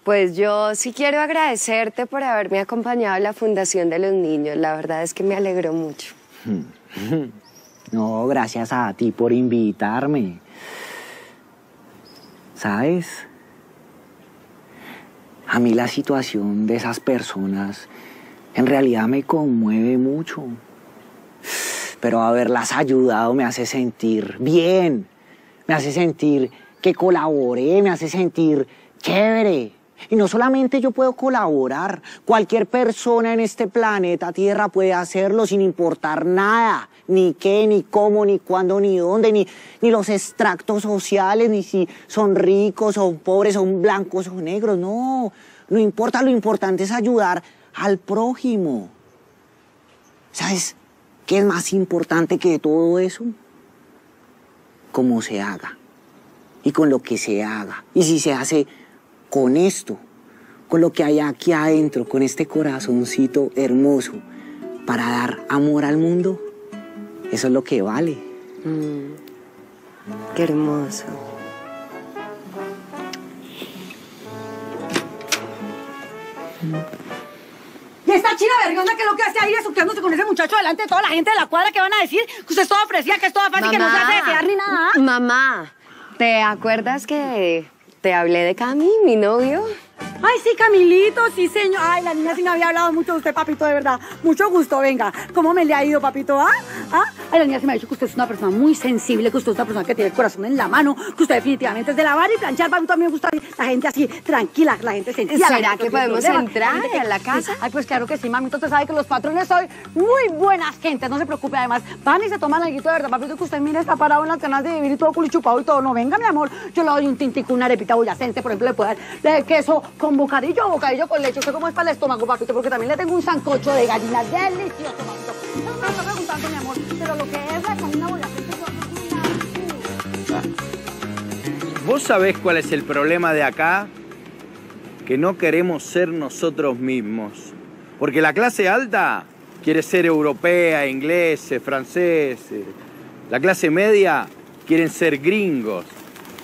Pues yo sí quiero agradecerte por haberme acompañado a la Fundación de los Niños. La verdad es que me alegró mucho. No, gracias a ti por invitarme. ¿Sabes? A mí la situación de esas personas en realidad me conmueve mucho. Pero haberlas ayudado me hace sentir bien. Me hace sentir que colaboré, me hace sentir chévere. Y no solamente yo puedo colaborar, cualquier persona en este planeta Tierra puede hacerlo sin importar nada, ni qué, ni cómo, ni cuándo, ni dónde, ni, ni los extractos sociales, ni si son ricos o pobres, son blancos o negros, no, no importa, lo importante es ayudar al prójimo. ¿Sabes qué es más importante que todo eso? Cómo se haga y con lo que se haga. Y si se hace con esto, con lo que hay aquí adentro, con este corazoncito hermoso, para dar amor al mundo, eso es lo que vale. Mm, qué hermoso. Y esta china vergüenza que lo que hace ahí besuqueándose con ese muchacho delante de toda la gente de la cuadra que van a decir que usted es toda ofrecida, que es toda fácil, que no se hace desear ni nada. Mamá, ¿te acuerdas que te hablé de Cami, mi novio? Ay, sí, Camilito, sí, señor. Ay, la niña sí me había hablado mucho de usted, papito, de verdad. Mucho gusto, venga. ¿Cómo me le ha ido, papito? ¿Ah? ¿Ah? Ay, la niña sí me ha dicho que usted es una persona muy sensible, que usted es una persona que tiene el corazón en la mano, que usted definitivamente es de lavar y planchar. Papito, a mí me gusta la gente así, tranquila, la gente sencilla. la ¿Será gente que podemos entrar la gente que- a la casa? Ay, pues claro que sí, mamito. Usted sabe que los patrones soy muy buenas gentes, no se preocupe. Además, van y se toman algo de verdad, papito, que usted mira, está parado en las ganas de vivir y todo culichupado y todo. No, venga, mi amor, yo le doy un tintico, una arepita boyacense, por ejemplo, le puedo dar de queso con bocadillo bocadillo con leche. ¿Usted cómo es para el estómago, papito? Porque también le tengo un sancocho de gallina delicioso, papito. Amor, pero lo que es la comida. ¿Vos sabés cuál es el problema de acá? Que no queremos ser nosotros mismos. Porque la clase alta quiere ser europea, inglesa, francesa. La clase media quieren ser gringos.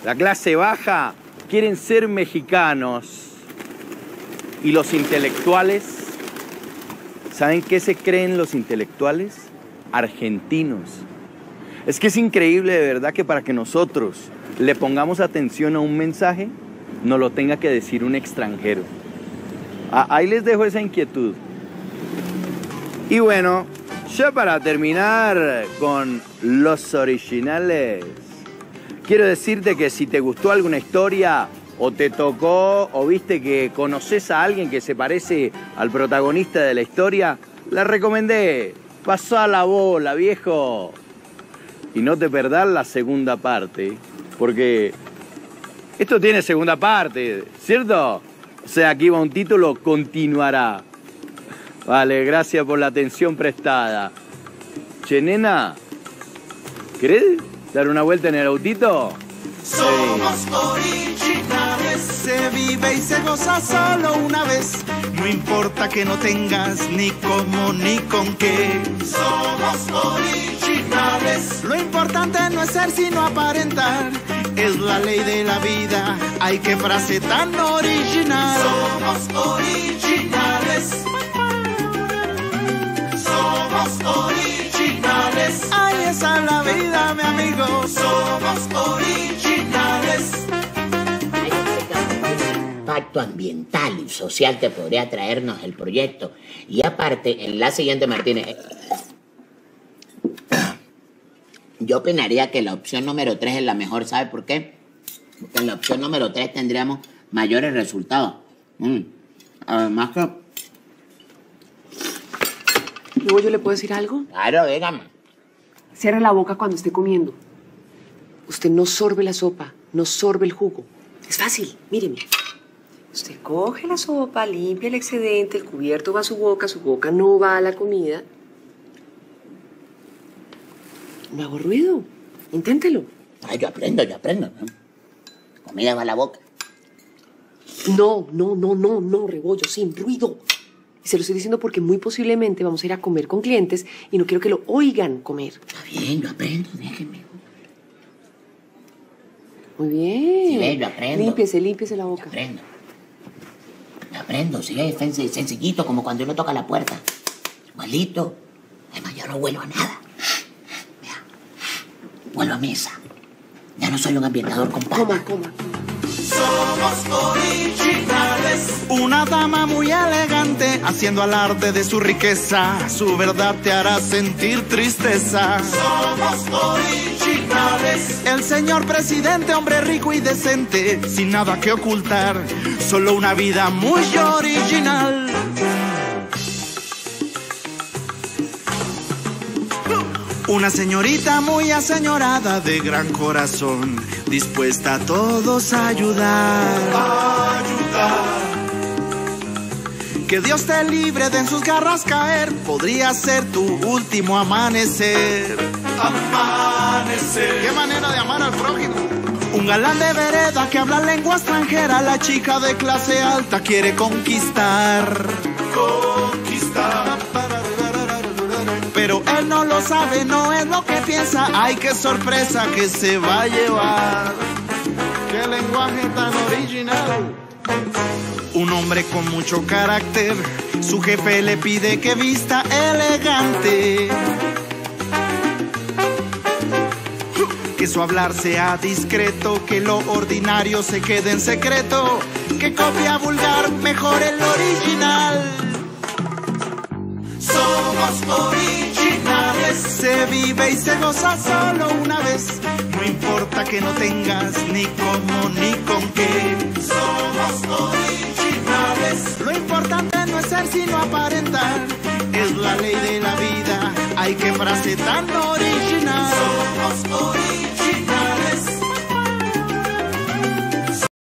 La clase baja quieren ser mexicanos. Y los intelectuales, ¿saben qué se creen los intelectuales? Argentinos. Es que es increíble de verdad que para que nosotros le pongamos atención a un mensaje, no lo tenga que decir un extranjero. Ah, ahí les dejo esa inquietud. Y bueno, ya para terminar con los originales, quiero decirte que si te gustó alguna historia o te tocó o viste que conoces a alguien que se parece al protagonista de la historia, la recomendé. Pasá la bola, viejo. Y no te perdás la segunda parte, porque esto tiene segunda parte, ¿cierto? O sea, aquí va un título, continuará. Vale, gracias por la atención prestada. Che, nena, ¿querés dar una vuelta en el autito? Somos originales, se vive y se goza solo una vez. No importa que no tengas ni cómo ni con qué. Somos originales. Lo importante no es ser sino aparentar. Es la ley de la vida. Hay que frase tan original. Somos originales. Somos originales. Ahí está la vida, mi amigo. Somos originales. impacto ambiental y social que podría traernos el proyecto. Y aparte, en la siguiente, Martínez, eh, yo opinaría que la opción número 3 es la mejor. ¿Sabe por qué? Porque en la opción número 3 tendríamos mayores resultados. Mm. Además que... Luego yo le puedo decir algo. Claro, dígame. Cierre la boca cuando esté comiendo. Usted no sorbe la sopa, no sorbe el jugo. Es fácil, míreme. Usted coge la sopa, limpia el excedente, el cubierto va a su boca, su boca no va a la comida. No hago ruido. Inténtelo. Ay, yo aprendo, yo aprendo. ¿no? Comida va a la boca. No, no, no, no, no, rebollo, sin ruido. Y se lo estoy diciendo porque muy posiblemente vamos a ir a comer con clientes y no quiero que lo oigan comer. Está bien, yo aprendo, déjeme. Muy bien. Sí, ve, yo aprendo. Límpiese, límpiese la boca. Aprendo. Yo aprendo, sí, es sen- sencillito, como cuando uno toca la puerta. Igualito. Además, yo no huelo a nada. Vea, huelo a mesa. Ya no soy un ambientador con pata. Coma, coma. Somos originales. Una dama muy elegante, haciendo alarde de su riqueza. Su verdad te hará sentir tristeza. Somos originales. El señor presidente, hombre rico y decente, sin nada que ocultar. Solo una vida muy original. Una señorita muy aseñorada de gran corazón, dispuesta a todos a ayudar. Que Dios te libre de en sus garras caer, podría ser tu último amanecer. Amanecer. Qué manera de amar al prójimo. Un galán de vereda que habla lengua extranjera, la chica de clase alta quiere conquistar. Conquistar. Pero él no lo sabe, no es lo que piensa. Ay, qué sorpresa que se va a llevar. Qué lenguaje tan original. Un hombre con mucho carácter, su jefe le pide que vista elegante. Que su hablar sea discreto, que lo ordinario se quede en secreto, que copia vulgar mejor el original. Somos originales, se vive y se goza solo una vez. No importa que no tengas ni cómo ni con qué. Somos originales, lo importante no es ser sino aparentar. Es la ley de la vida, hay que frase tan original. Somos originales.